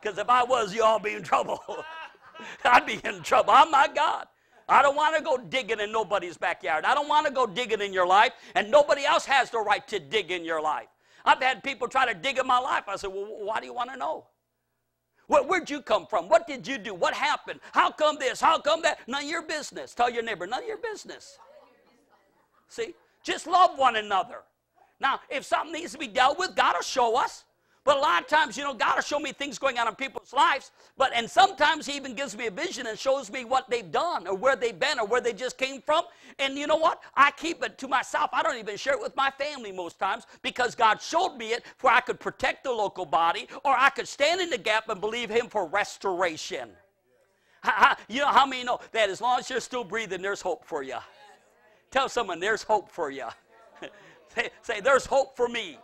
Because if I was, you all be in trouble. <laughs> I'd be in trouble. I'm not God. I don't want to go digging in nobody's backyard. I don't want to go digging in your life, and nobody else has the right to dig in your life. I've had people try to dig in my life. I said, Well, why do you want to know? Where, would you come from? What did you do? What happened? How come this? How come that? None of your business. Tell your neighbor, none of your business. See? Just love one another. Now, if something needs to be dealt with, God will show us. But a lot of times, you know, God will show me things going on in people's lives. But and sometimes He even gives me a vision and shows me what they've done or where they've been or where they just came from. And you know what? I keep it to myself. I don't even share it with my family most times because God showed me it where I could protect the local body or I could stand in the gap and believe Him for restoration. You know how many know that as long as you're still breathing, there's hope for you? Tell someone there's hope for you. <laughs> say, say, there's hope for me.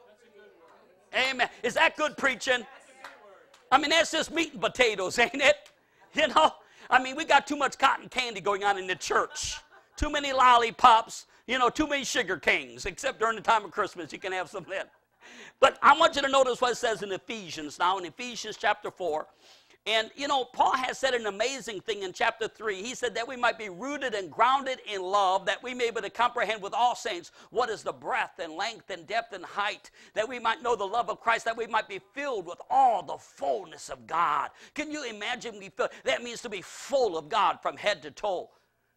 Amen. Is that good preaching? I mean, that's just meat and potatoes, <laughs> ain't it? You know? I mean, we got too much cotton candy going on in the church. Too many lollipops, you know, too many sugar kings, except during the time of Christmas. You can have some then. But I want you to notice what it says in Ephesians now, in Ephesians chapter 4. And you know, Paul has said an amazing thing in chapter 3. He said that we might be rooted and grounded in love, that we may be able to comprehend with all saints what is the breadth and length and depth and height, that we might know the love of Christ, that we might be filled with all the fullness of God. Can you imagine we feel that means to be full of God from head to toe?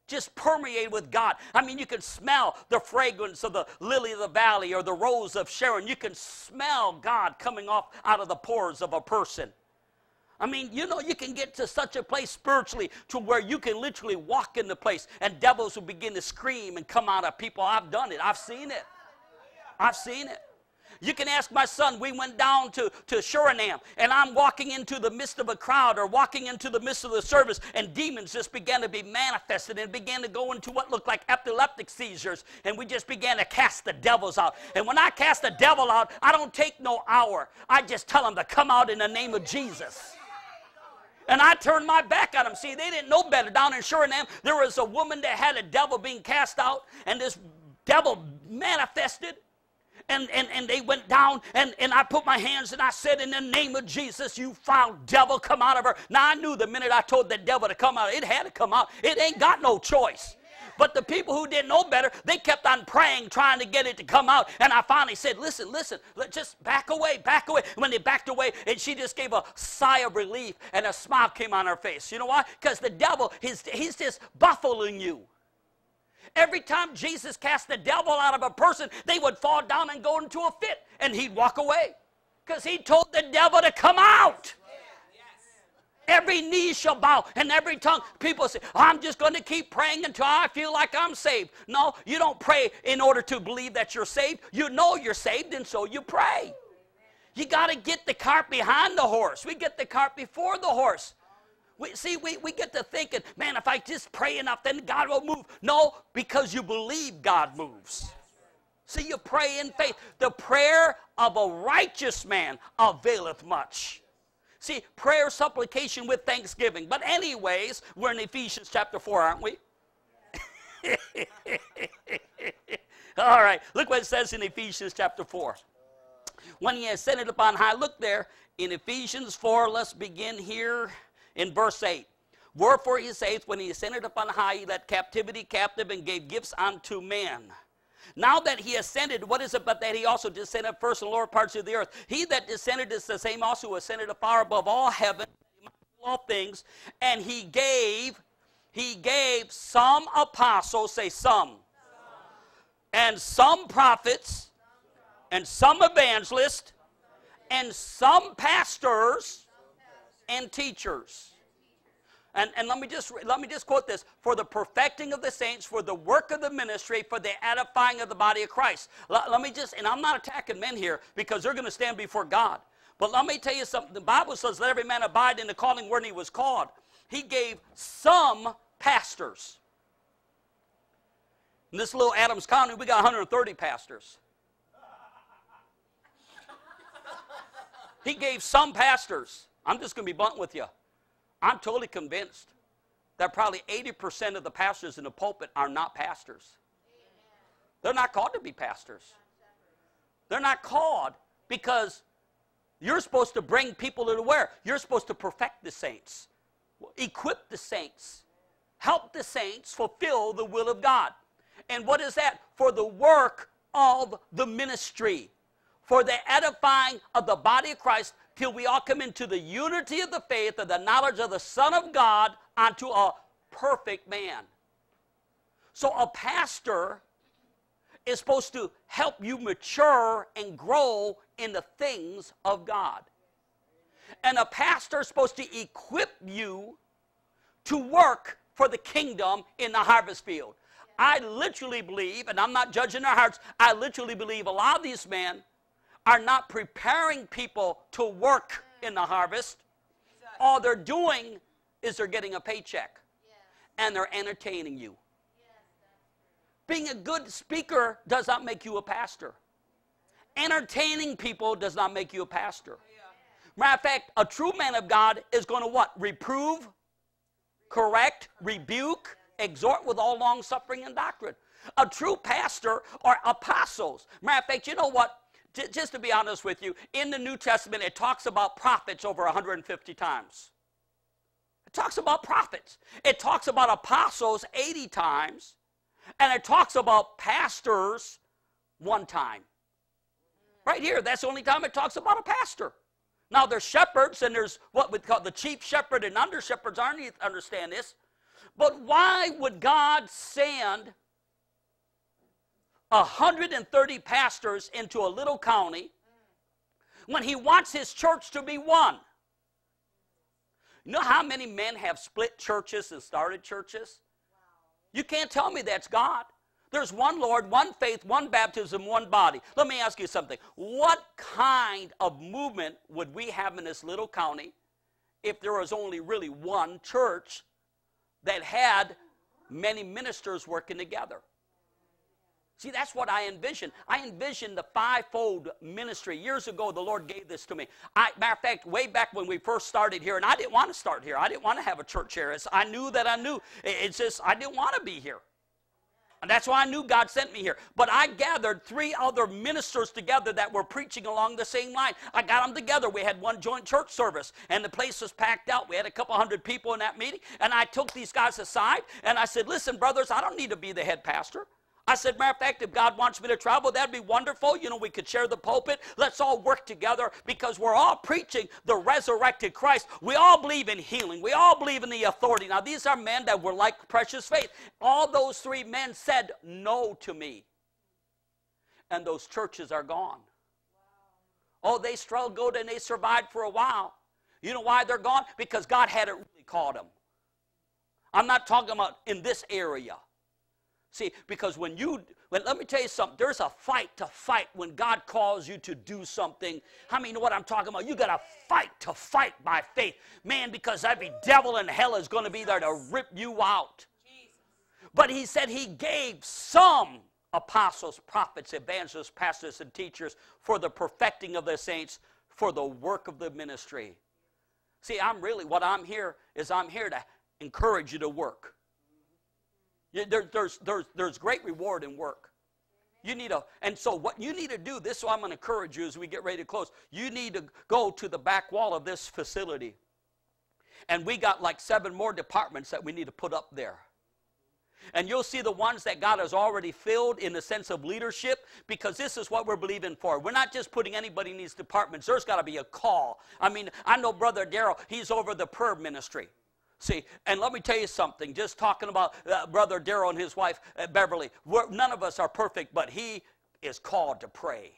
just permeate with God. I mean, you can smell the fragrance of the lily of the valley or the rose of Sharon. You can smell God coming off out of the pores of a person. I mean, you know, you can get to such a place spiritually to where you can literally walk in the place and devils will begin to scream and come out of people. I've done it. I've seen it. I've seen it. You can ask my son. We went down to, to Suriname, and I'm walking into the midst of a crowd or walking into the midst of the service, and demons just began to be manifested and began to go into what looked like epileptic seizures. And we just began to cast the devils out. And when I cast the devil out, I don't take no hour. I just tell them to come out in the name of Jesus. And I turned my back on them. See, they didn't know better. Down in Suriname, there was a woman that had a devil being cast out, and this devil manifested. And, and, and they went down, and, and I put my hands and I said, In the name of Jesus, you foul devil, come out of her. Now I knew the minute I told the devil to come out, it had to come out. It ain't got no choice. But the people who didn't know better, they kept on praying, trying to get it to come out. And I finally said, Listen, listen, let just back away, back away. When they backed away, and she just gave a sigh of relief and a smile came on her face. You know why? Because the devil, he's, he's just buffeting you. Every time Jesus cast the devil out of a person, they would fall down and go into a fit, and he'd walk away because he told the devil to come out. Every knee shall bow and every tongue. People say, I'm just going to keep praying until I feel like I'm saved. No, you don't pray in order to believe that you're saved. You know you're saved, and so you pray. You got to get the cart behind the horse. We get the cart before the horse. We, see, we, we get to thinking, man, if I just pray enough, then God will move. No, because you believe God moves. See, you pray in faith. The prayer of a righteous man availeth much. See, prayer, supplication with thanksgiving. But, anyways, we're in Ephesians chapter 4, aren't we? <laughs> All right, look what it says in Ephesians chapter 4. When he ascended upon high, look there in Ephesians 4, let's begin here in verse 8. Wherefore he saith, when he ascended upon high, he led captivity captive and gave gifts unto men. Now that he ascended, what is it but that he also descended first in lower parts of the earth? He that descended is the same also who ascended afar above all heaven, all things, and he gave, he gave some apostles, say some. and some prophets, and some evangelists, and some pastors and teachers and, and let me just let me just quote this for the perfecting of the saints, for the work of the ministry, for the edifying of the body of Christ. Let, let me just, and I'm not attacking men here because they're going to stand before God. But let me tell you something. The Bible says, let every man abide in the calling wherein he was called. He gave some pastors. In this little Adams County, we got 130 pastors. he gave some pastors. I'm just going to be blunt with you. I'm totally convinced that probably 80% of the pastors in the pulpit are not pastors. They're not called to be pastors. They're not called because you're supposed to bring people to the where? You're supposed to perfect the saints, equip the saints, help the saints fulfill the will of God. And what is that? For the work of the ministry, for the edifying of the body of Christ, till we all come into the unity of the faith and the knowledge of the Son of God unto a perfect man. So a pastor is supposed to help you mature and grow in the things of God. And a pastor is supposed to equip you to work for the kingdom in the harvest field. I literally believe, and I'm not judging their hearts, I literally believe a lot of these men are not preparing people to work in the harvest. All they're doing is they're getting a paycheck and they're entertaining you. Being a good speaker does not make you a pastor. Entertaining people does not make you a pastor. Matter of fact, a true man of God is going to what? Reprove, correct, rebuke, exhort with all long suffering and doctrine. A true pastor are apostles. Matter of fact, you know what? Just to be honest with you, in the New Testament, it talks about prophets over 150 times. It talks about prophets. It talks about apostles 80 times. And it talks about pastors one time. Right here, that's the only time it talks about a pastor. Now, there's shepherds, and there's what we call the chief shepherd and under shepherds. I understand this. But why would God send 130 pastors into a little county when He wants His church to be one? You know how many men have split churches and started churches? You can't tell me that's God. There's one Lord, one faith, one baptism, one body. Let me ask you something. What kind of movement would we have in this little county if there was only really one church that had many ministers working together? See, that's what I envision. I envision the fivefold ministry. Years ago, the Lord gave this to me. I, matter of fact, way back when we first started here, and I didn't want to start here. I didn't want to have a church here. It's, I knew that I knew. It's just, I didn't want to be here. And that's why I knew God sent me here. But I gathered three other ministers together that were preaching along the same line. I got them together. We had one joint church service, and the place was packed out. We had a couple hundred people in that meeting. And I took these guys aside, and I said, Listen, brothers, I don't need to be the head pastor. I said, matter of fact, if God wants me to travel, that'd be wonderful. You know, we could share the pulpit. Let's all work together because we're all preaching the resurrected Christ. We all believe in healing. We all believe in the authority. Now, these are men that were like precious faith. All those three men said no to me. And those churches are gone. Oh, they struggled and they survived for a while. You know why they're gone? Because God hadn't really called them. I'm not talking about in this area. See, because when you, when, let me tell you something, there's a fight to fight when God calls you to do something. Many know what I'm talking about? You got to fight to fight by faith. Man, because every devil in hell is going to be there to rip you out. But he said he gave some apostles, prophets, evangelists, pastors, and teachers for the perfecting of the saints, for the work of the ministry. See, I'm really, what I'm here is I'm here to encourage you to work. There, there's, there's, there's great reward in work. You need a, and so what you need to do, this is what I'm going to encourage you as we get ready to close. You need to go to the back wall of this facility. And we got like seven more departments that we need to put up there. And you'll see the ones that God has already filled in the sense of leadership because this is what we're believing for. We're not just putting anybody in these departments. There's got to be a call. I mean, I know Brother Darrell, he's over the prayer ministry. See, and let me tell you something, just talking about uh, Brother Darrell and his wife uh, Beverly, none of us are perfect, but he is called to pray.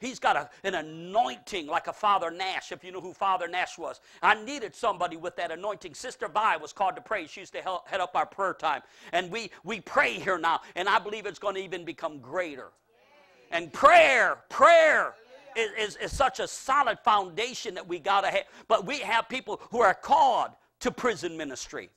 He's got a, an anointing like a Father Nash, if you know who Father Nash was. I needed somebody with that anointing. Sister Vi was called to pray. She used to help, head up our prayer time. And we, we pray here now, and I believe it's going to even become greater. And prayer, prayer is, is, is such a solid foundation that we got to have. But we have people who are called to prison ministry.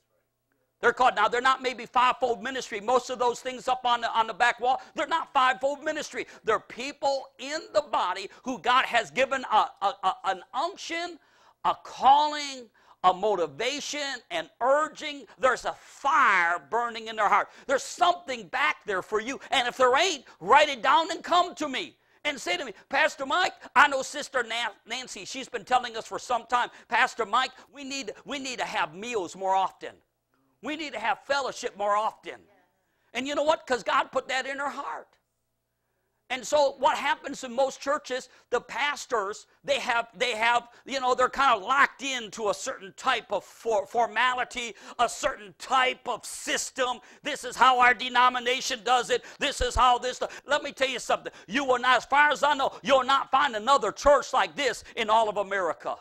They're called now. They're not maybe fivefold ministry. Most of those things up on the, on the back wall, they're not fivefold ministry. They're people in the body who God has given a, a, a, an unction, a calling, a motivation, an urging. There's a fire burning in their heart. There's something back there for you. And if there ain't, write it down and come to me and say to me, Pastor Mike, I know Sister Nancy. She's been telling us for some time, Pastor Mike, we need we need to have meals more often. We need to have fellowship more often. And you know what? Because God put that in her heart. And so what happens in most churches, the pastors, they have, they have, you know, they're kind of locked into a certain type of for, formality, a certain type of system. This is how our denomination does it. This is how this. Let me tell you something. You will not, as far as I know, you'll not find another church like this in all of America.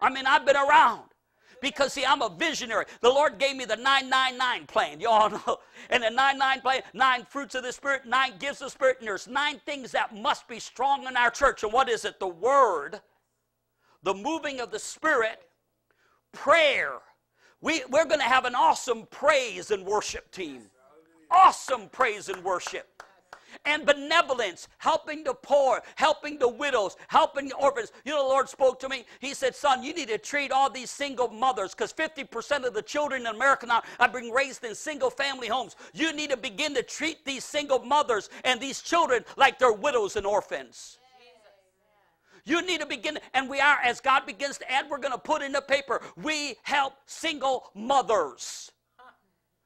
I mean, I've been around because see, I'm a visionary. The Lord gave me the 999 plan. You all know. <laughs> And the 99 plan, nine fruits of the Spirit, nine gifts of the Spirit, and there's nine things that must be strong in our church. And what is it? The Word, the moving of the Spirit, prayer. We, we're going to have an awesome praise and worship team. Awesome praise and worship and benevolence, helping the poor, helping the widows, helping the orphans. You know, the Lord spoke to me. He said, Son, you need to treat all these single mothers because 50% of the children in America now are being raised in single family homes. You need to begin to treat these single mothers and these children like they're widows and orphans. You need to begin, and we are, as God begins to add, we're going to put in the paper, we help single mothers.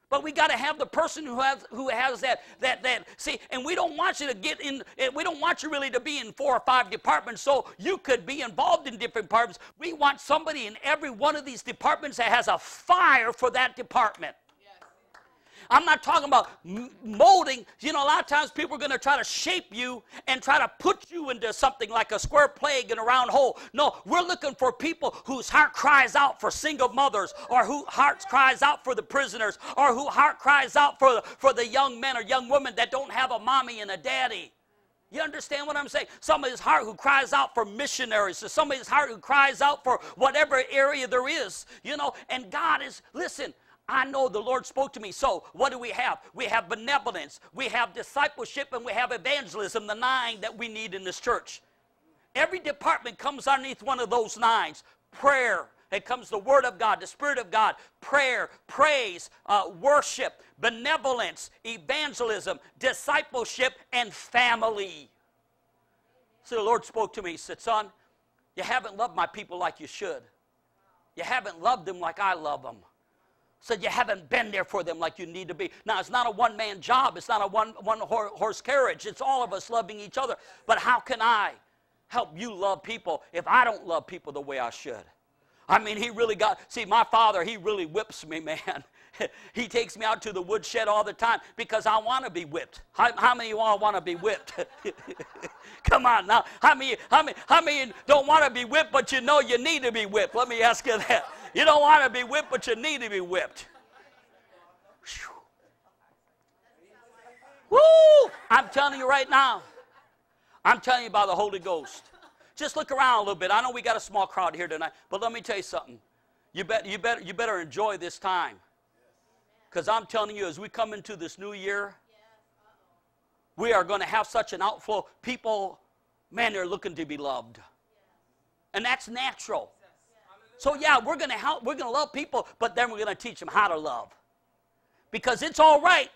But we got to have the person who has who has that that that see, and we don't want you to get in. We don't want you really to be in four or five departments, so you could be involved in different departments. We want somebody in every one of these departments that has a fire for that department. I'm not talking about molding. You know, a lot of times people are going to try to shape you and try to put you into something like a square peg in a round hole. No, we're looking for people whose heart cries out for single mothers, or who heart cries out for the prisoners, or who heart cries out for for the young men or young women that don't have a mommy and a daddy. You understand what I'm saying? Somebody's heart who cries out for missionaries, somebody's heart who cries out for whatever area there is, you know, and God is, listen, I know the Lord spoke to me. So, what do we have? We have benevolence, we have discipleship, and we have evangelism, the nine that we need in this church. Every department comes underneath one of those nines prayer. It comes the Word of God, the Spirit of God, prayer, praise, uh, worship, benevolence, evangelism, discipleship, and family. So the Lord spoke to me. He said, Son, you haven't loved my people like you should. You haven't loved them like I love them said you haven't been there for them like you need to be. Now, it's not a one man job, it's not a one, one horse carriage. It's all of us loving each other. But how can I help you love people if I don't love people the way I should? I mean, he really got, see, my father, he really whips me, <laughs> man. <laughs> he takes me out to the woodshed all the time because I want to be whipped. How, how many of you all want to be whipped? <laughs> Come on now. How many, how, many, how many don't want to be whipped, but you know you need to be whipped? Let me ask you that. You don't want to be whipped, but you need to be whipped. Woo! I'm telling you right now. I'm telling you about the Holy Ghost. Just look around a little bit. I know we got a small crowd here tonight, but let me tell you something. You, bet, you, better, you better enjoy this time. Because I'm telling you, as we come into this new year, we are going to have such an outflow. People, man, they're looking to be loved. And that's natural. So yeah, we're going to help, we're going to love people, but then we're going to teach them how to love. Because it's all right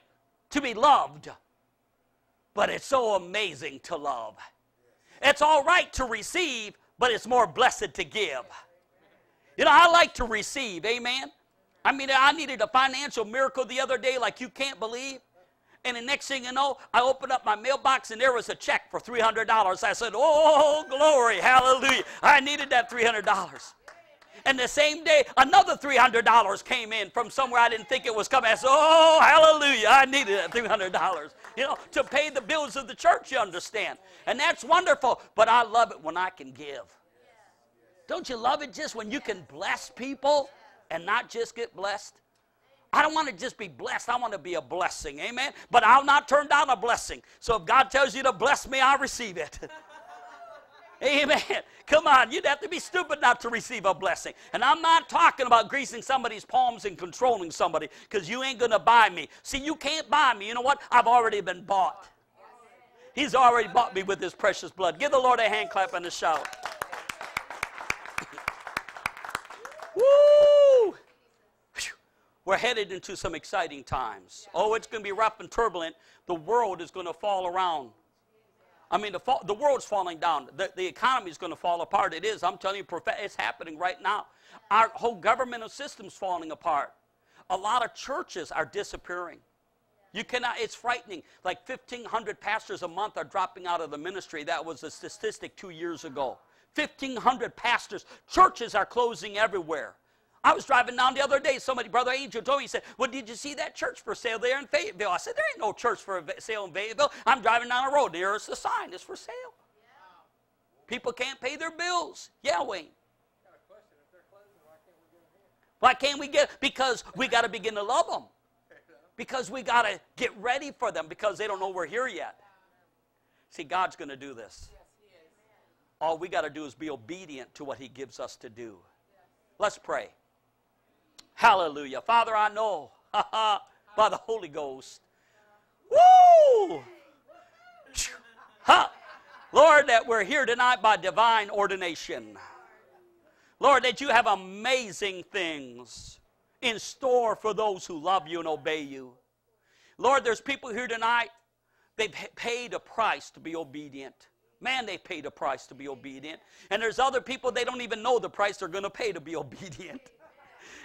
to be loved, but it's so amazing to love. It's all right to receive, but it's more blessed to give. You know, I like to receive, amen. I mean, I needed a financial miracle the other day like you can't believe. And the next thing you know, I opened up my mailbox and there was a check for $300. I said, Oh, glory, hallelujah. I needed that $300. And the same day, another $300 came in from somewhere I didn't think it was coming. I said, Oh, hallelujah, I needed that $300. You know, to pay the bills of the church, you understand. And that's wonderful, but I love it when I can give. Don't you love it just when you can bless people and not just get blessed? I don't want to just be blessed. I want to be a blessing. Amen. But I'll not turn down a blessing. So if God tells you to bless me, I'll receive it. <laughs> Amen. Come on, you'd have to be stupid not to receive a blessing. And I'm not talking about greasing somebody's palms and controlling somebody because you ain't going to buy me. See, you can't buy me. You know what? I've already been bought. He's already bought me with his precious blood. Give the Lord a hand clap and a shout. <laughs> Woo! We're headed into some exciting times. Oh, it's going to be rough and turbulent. The world is going to fall around. I mean, the, the world's falling down. The, the economy is going to fall apart. It is. I'm telling you, it's happening right now. Our whole governmental system's falling apart. A lot of churches are disappearing. You cannot, it's frightening. Like 1,500 pastors a month are dropping out of the ministry. That was a statistic two years ago. 1,500 pastors. Churches are closing everywhere. I was driving down the other day. Somebody, Brother Angel, told me, he said, Well, did you see that church for sale there in Fayetteville? I said, There ain't no church for sale in Fayetteville. I'm driving down a road. There's a sign. It's for sale. People can't pay their bills. Yeah, Wayne. Why can't we get? Because we got to begin to love them. Because we got to get ready for them because they don't know we're here yet. See, God's going to do this. All we got to do is be obedient to what He gives us to do. Let's pray. Hallelujah. Father, I know <laughs> by the Holy Ghost. Woo! Huh. Lord, that we're here tonight by divine ordination. Lord, that you have amazing things in store for those who love you and obey you. Lord, there's people here tonight, they've paid a price to be obedient. Man, they paid a price to be obedient. And there's other people, they don't even know the price they're going to pay to be <laughs> obedient.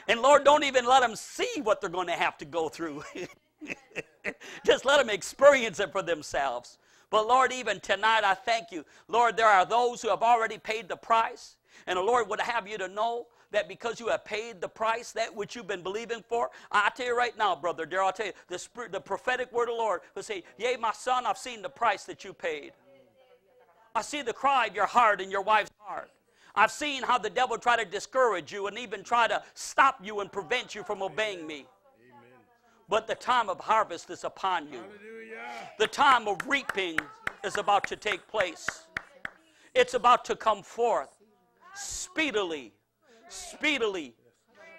And Lord, don't even let them see what they're going to have to go through. <laughs> Just let them experience it for themselves. But Lord, even tonight, I thank you. Lord, there are those who have already paid the price. And the Lord would have you to know that because you have paid the price, that which you've been believing for, I tell you right now, brother Darrell, I'll tell you, the, spirit, the prophetic word of the Lord will say, Yea, my son, I've seen the price that you paid. I see the cry of your heart and your wife's heart. I've seen how the devil try to discourage you and even try to stop you and prevent you from obeying me. Amen. But the time of harvest is upon you. Hallelujah. The time of reaping is about to take place. It's about to come forth speedily, speedily.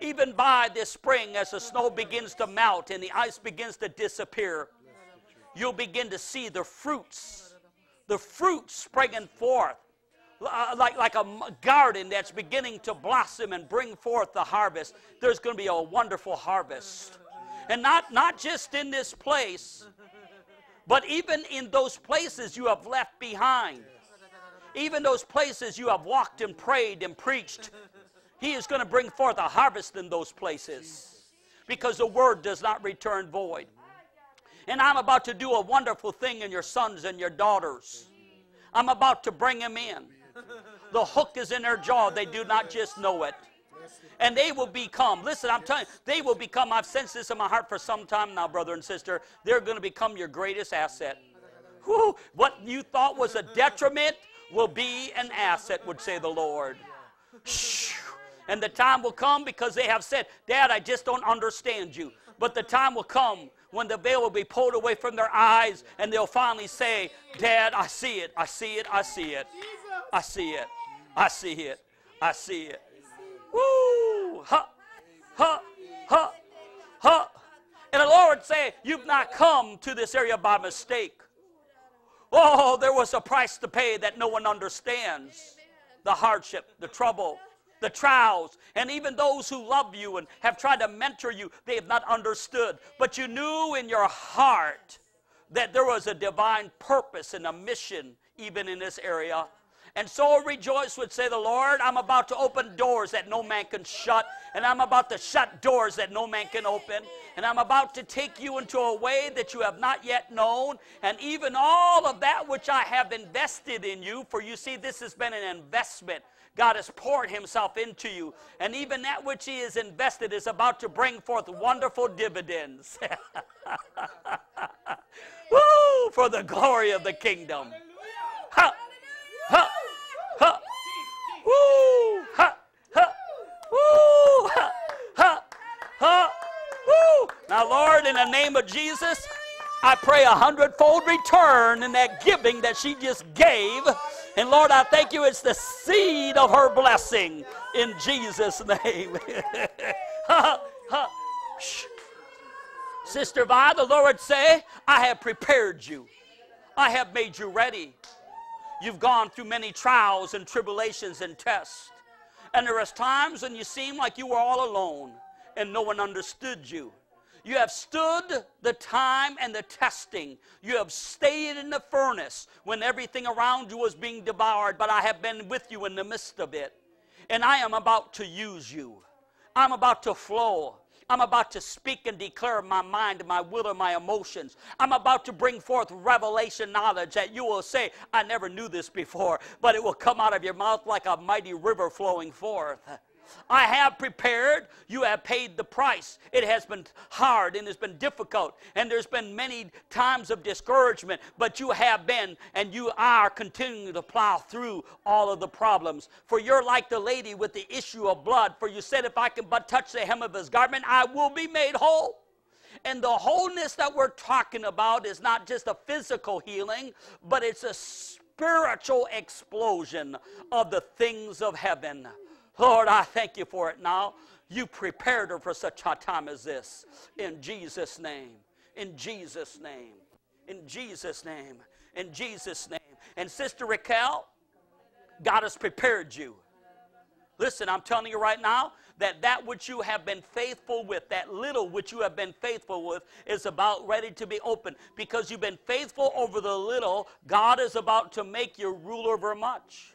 Even by this spring, as the snow begins to melt and the ice begins to disappear, you'll begin to see the fruits the fruit springing forth uh, like, like a garden that's beginning to blossom and bring forth the harvest. There's going to be a wonderful harvest. And not, not just in this place, but even in those places you have left behind. Even those places you have walked and prayed and preached. He is going to bring forth a harvest in those places because the word does not return void. And I'm about to do a wonderful thing in your sons and your daughters. I'm about to bring them in. The hook is in their jaw. They do not just know it. And they will become, listen, I'm telling you, they will become, I've sensed this in my heart for some time now, brother and sister. They're going to become your greatest asset. Whew, what you thought was a detriment will be an asset, would say the Lord. And the time will come because they have said, Dad, I just don't understand you. But the time will come when the veil will be pulled away from their eyes and they'll finally say, Dad, I see it, I see it, I see it, I see it, I see it, I see it. Woo! Ha! Ha! Ha! Ha! And the Lord say, You've not come to this area by mistake. Oh, there was a price to pay that no one understands. The hardship, the trouble, the trials, and even those who love you and have tried to mentor you, they have not understood. But you knew in your heart that there was a divine purpose and a mission even in this area. And so rejoice would say, The Lord, I'm about to open doors that no man can shut, and I'm about to shut doors that no man can open, and I'm about to take you into a way that you have not yet known, and even all of that which I have invested in you, for you see, this has been an investment God has poured himself into you. And even that which he has invested is about to bring forth wonderful dividends. <laughs> Woo! For the glory of the kingdom. Ha! Ha! Ha! Woo! Ha! Ha! Woo! Ha! Ha! Ha! Woo! Now, Lord, in the name of Jesus, I pray a hundredfold return in that giving that she just gave And Lord, I thank you, it's the seed of her blessing in Jesus' name. <laughs> ha, ha. Sister Vi, the Lord say, I have prepared you. I have made you ready. You've gone through many trials and tribulations and tests. And there was times when you seem like you were all alone and no one understood you. You have stood the time and the testing. You have stayed in the furnace when everything around you was being devoured, but I have been with you in the midst of it. And I am about to use you. I'm about to flow. I'm about to speak and declare my mind, my will, and my emotions. I'm about to bring forth revelation knowledge that you will say, I never knew this before, but it will come out of your mouth like a mighty river flowing forth. I have prepared. You have paid the price. It has been hard and it's been difficult, and there's been many times of discouragement, but you have been and you are continuing to plow through all of the problems. For you're like the lady with the issue of blood, for you said, If I can but touch the hem of his garment, I will be made whole. And the wholeness that we're talking about is not just a physical healing, but it's a spiritual explosion of the things of heaven. Lord, I thank you for it now. You prepared her for such a time as this. In Jesus' name. In Jesus' name. In Jesus' name. In Jesus' name. And Sister Raquel, God has prepared you. Listen, I'm telling you right now that that which you have been faithful with, that little which you have been faithful with, is about ready to be open. Because you've been faithful over the little, God is about to make you ruler over much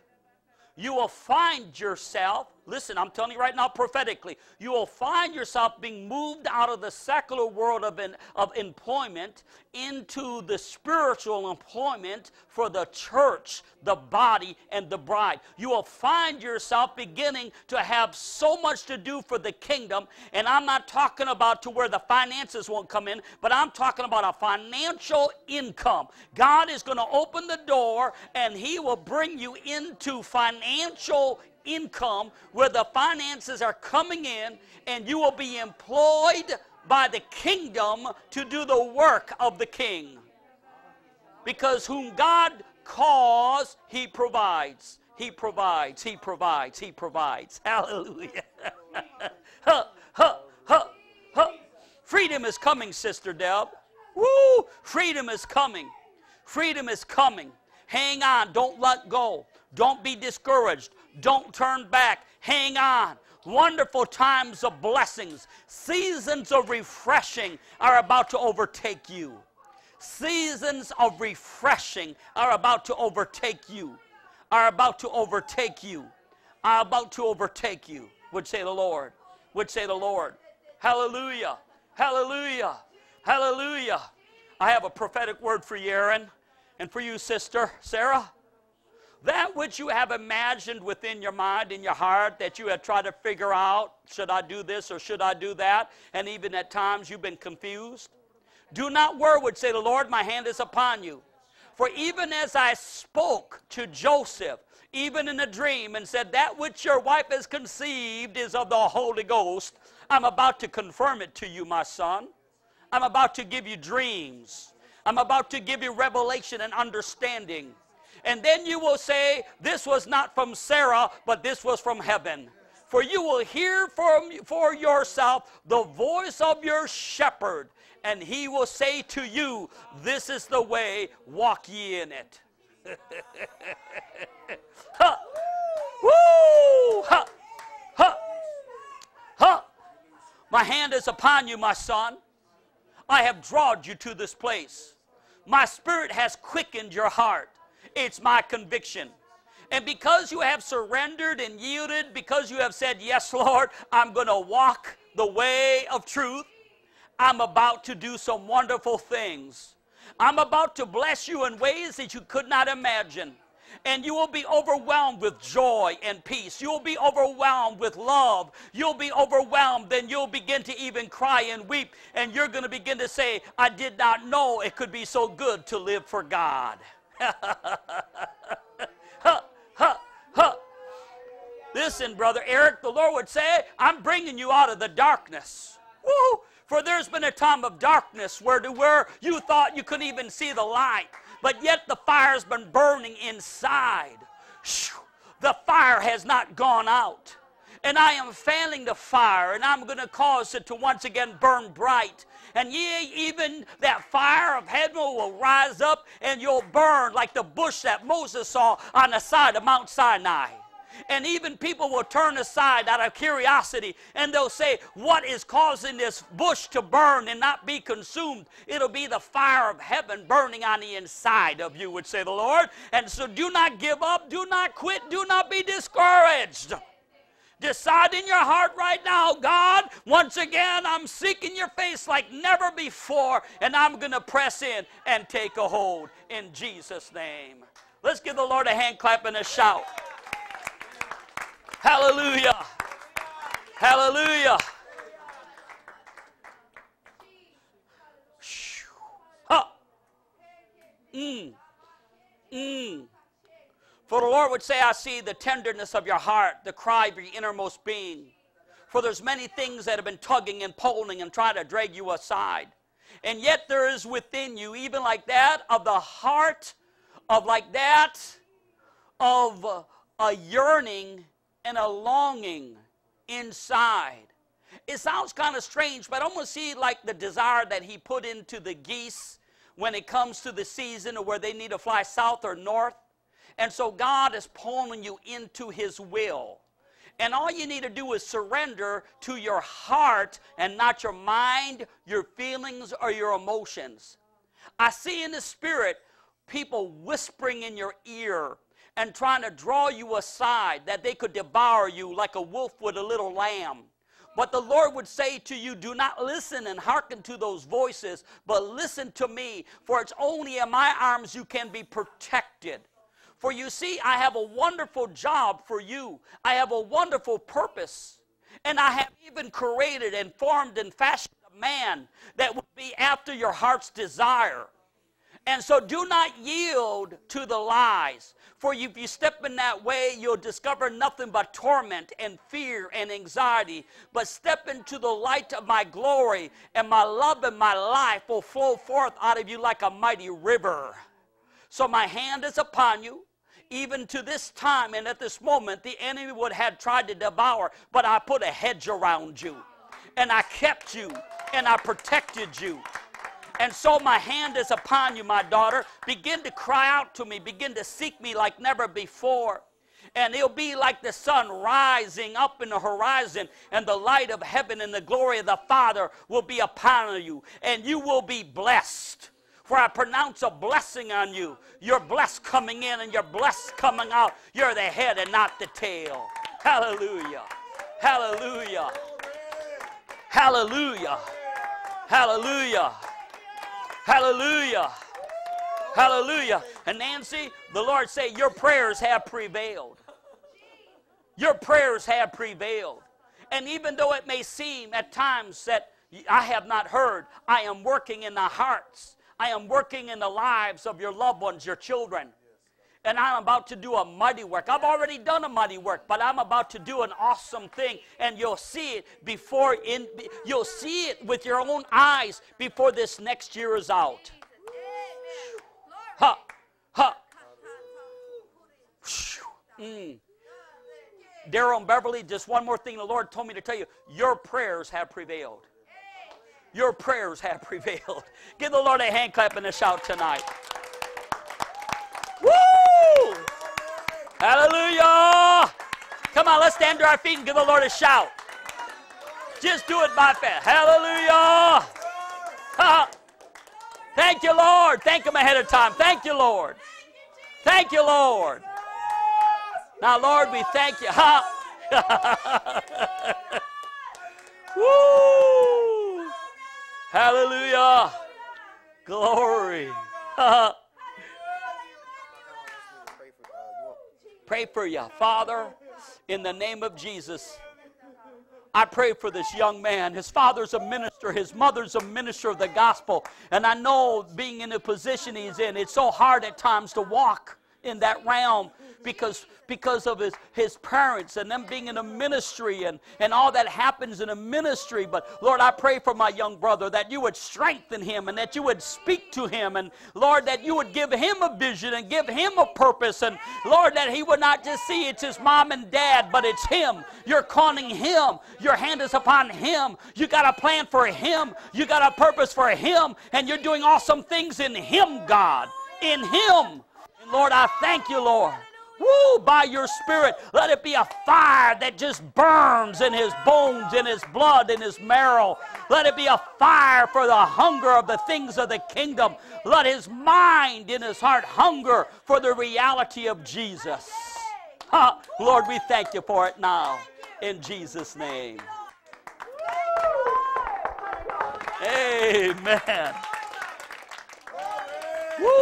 you will find yourself, listen, I'm telling you right now prophetically, you will find yourself being moved out of the secular world of, in, of employment into the spiritual employment for the church, the body, and the bride. You will find yourself beginning to have so much to do for the kingdom, and I'm not talking about to where the finances won't come in, but I'm talking about a financial income. God is going to open the door and He will bring you into financial financial income where the finances are coming in and you will be employed by the kingdom to do the work of the king. Because whom God calls, he provides. He provides, he provides, he provides. <laughs> Hallelujah. <laughs> huh, huh, huh, huh. Freedom is coming, Sister Deb. Woo! Freedom is coming. Freedom is coming. Hang on, don't let go. Don't be discouraged. Don't turn back. Hang on. Wonderful times of blessings, seasons of refreshing are about to overtake you. Seasons of refreshing are about to overtake you. Are about to overtake you. Are about to overtake you, would say the Lord. Would say the Lord. Hallelujah. Hallelujah. Hallelujah. I have a prophetic word for you, Aaron, and for you, sister Sarah. That which you have imagined within your mind, in your heart, that you have tried to figure out, should I do this or should I do that? And even at times you've been confused. Do not worry, say the Lord, my hand is upon you. For even as I spoke to Joseph, even in a dream, and said, That which your wife has conceived is of the Holy Ghost, I'm about to confirm it to you, my son. I'm about to give you dreams. I'm about to give you revelation and understanding. And then you will say, This was not from Sarah, but this was from heaven. For you will hear from, for yourself the voice of your shepherd, and he will say to you, This is the way, walk ye in it. <laughs> ha! Woo! Ha! Ha! Ha! My hand is upon you, my son. I have drawn you to this place. My spirit has quickened your heart. It's my conviction. And because you have surrendered and yielded, because you have said, Yes, Lord, I'm going to walk the way of truth, I'm about to do some wonderful things. I'm about to bless you in ways that you could not imagine. And you will be overwhelmed with joy and peace. You'll be overwhelmed with love. You'll be overwhelmed. Then you'll begin to even cry and weep. And you're going to begin to say, I did not know it could be so good to live for God <laughs> Listen, Brother Eric, the Lord would say, I'm bringing you out of the darkness. Woo! For there's been a time of darkness where, to where you thought you couldn't even see the light, but yet the fire's been burning inside. The fire has not gone out. And I am fanning the fire, and I'm going to cause it to once again burn bright. And ye, even that fire of heaven will rise up, and you'll burn like the bush that Moses saw on the side of Mount Sinai. And even people will turn aside out of curiosity and they'll say, What is causing this bush to burn and not be consumed? It'll be the fire of heaven burning on the inside of you, would say the Lord. And so do not give up, do not quit, do not be discouraged. Decide in your heart right now, God, once again, I'm seeking your face like never before, and I'm going to press in and take a hold in Jesus' name. Let's give the Lord a hand clap and a shout. Hallelujah. Hallelujah. Huh. Mm. Mm. For the Lord would say, I see the tenderness of your heart, the cry of your innermost being. For there's many things that have been tugging and pulling and trying to drag you aside. And yet there is within you, even like that, of the heart of like that, of a yearning and a longing inside. It sounds kind of strange, but I almost see like the desire that he put into the geese when it comes to the season or where they need to fly south or north. And so God is pulling you into his will. And all you need to do is surrender to your heart and not your mind, your feelings, or your emotions. I see in the spirit people whispering in your ear and trying to draw you aside that they could devour you like a wolf with a little lamb. But the Lord would say to you, Do not listen and hearken to those voices, but listen to me, for it's only in my arms you can be protected. For you see, I have a wonderful job for you, I have a wonderful purpose, and I have even created and formed and fashioned a man that would be after your heart's desire. And so do not yield to the lies. For if you step in that way, you'll discover nothing but torment and fear and anxiety. But step into the light of my glory, and my love and my life will flow forth out of you like a mighty river. So my hand is upon you. Even to this time and at this moment, the enemy would have tried to devour, but I put a hedge around you, and I kept you, and I protected you. And so my hand is upon you, my daughter. Begin to cry out to me. Begin to seek me like never before. And it'll be like the sun rising up in the horizon, and the light of heaven and the glory of the Father will be upon you, and you will be blessed. For I pronounce a blessing on you. You're blessed coming in, and you're blessed coming out. You're the head and not the tail. Hallelujah. Hallelujah. Hallelujah. Hallelujah. Hallelujah. Hallelujah. And Nancy, the Lord say, Your prayers have prevailed. Your prayers have prevailed. And even though it may seem at times that I have not heard, I am working in the hearts, I am working in the lives of your loved ones, your children and I'm about to do a mighty work. I've already done a mighty work, but I'm about to do an awesome thing, and you'll see it before in you'll see it with your own eyes before this next year is out. Ha, ha. Mm. Daryl and Beverly, just one more thing the Lord told me to tell you. Your prayers have prevailed. Your prayers have <laughs> prevailed. Give the Lord a hand clap and a shout tonight. Woo! Hallelujah! Come on, let's stand to our feet and give the Lord a shout. Just do it by faith. Hallelujah! Thank you, Lord. Thank Him ahead of time. Thank you, Lord. Thank you, Lord. Now, Lord, we thank you. Ha! <laughs> Woo! Hallelujah! Glory. <laughs> pray for you. Father, in the name of Jesus, I pray for this young man. His father's a minister, his mother's a minister of the gospel. And I know being in the position he's in, it's so hard at times to walk in that realm because because of his, his parents and them being in a ministry and, and all that happens in a ministry. But Lord, I pray for my young brother that you would strengthen him and that you would speak to him. And Lord, that you would give him a vision and give him a purpose. And Lord, that he would not just see it's his mom and dad, but it's him. You're calling him. Your hand is upon him. You got a plan for him. You got a purpose for him. And you're doing awesome things in him, God. In him. Lord, I thank you, Lord. Woo, by your spirit, let it be a fire that just burns in his bones, in his blood, in his marrow. Let it be a fire for the hunger of the things of the kingdom. Let his mind in his heart hunger for the reality of Jesus. Lord, we thank you for it now. In Jesus' name. Amen. Woo!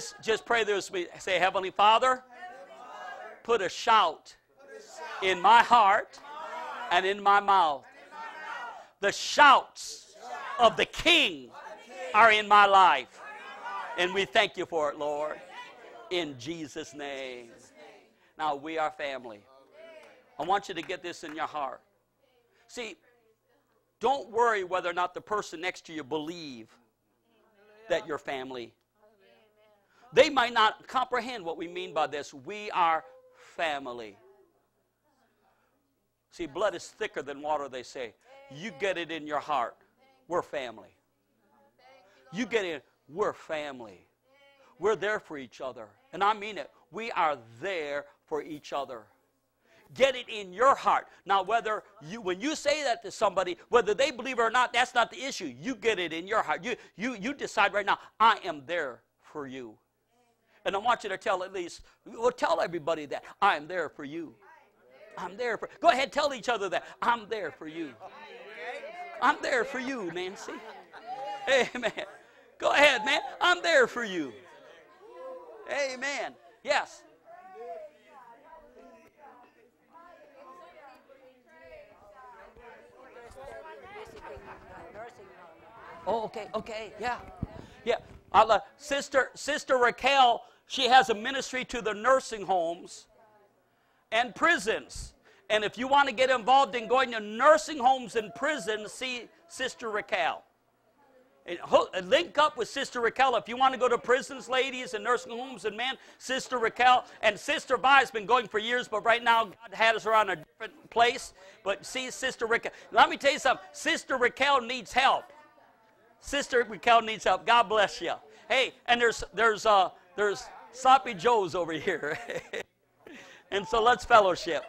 Just, just pray this. We say, Heavenly Father, put a shout in my heart and in my mouth. The shouts of the King are in my life. And we thank you for it, Lord. In Jesus' name. Now, we are family. I want you to get this in your heart. See, don't worry whether or not the person next to you believe that you're family. They might not comprehend what we mean by this. We are family. See, blood is thicker than water, they say. You get it in your heart. We're family. You get it, we're family. We're there for each other. And I mean it. We are there for each other. Get it in your heart. Now, whether you, when you say that to somebody, whether they believe it or not, that's not the issue. You get it in your heart. You, you, you decide right now, I am there for you. And I want you to tell at least, well, tell everybody that I am there for you. I'm there for, go ahead, tell each other that I'm there for you. I'm there for you, Nancy. Amen. Go ahead, man. I'm there for you. Amen. Yes. Oh, okay, okay, yeah, yeah. Sister, sister Raquel, she has a ministry to the nursing homes and prisons. And if you want to get involved in going to nursing homes and prisons, see Sister Raquel. And link up with Sister Raquel if you want to go to prisons, ladies, and nursing homes and men. Sister Raquel and Sister Vi has been going for years, but right now God has her on a different place. But see, Sister Raquel. Let me tell you something. Sister Raquel needs help. Sister Raquel needs help. God bless you. Hey, and there's there's uh there's sloppy joes over here. <laughs> and so let's fellowship.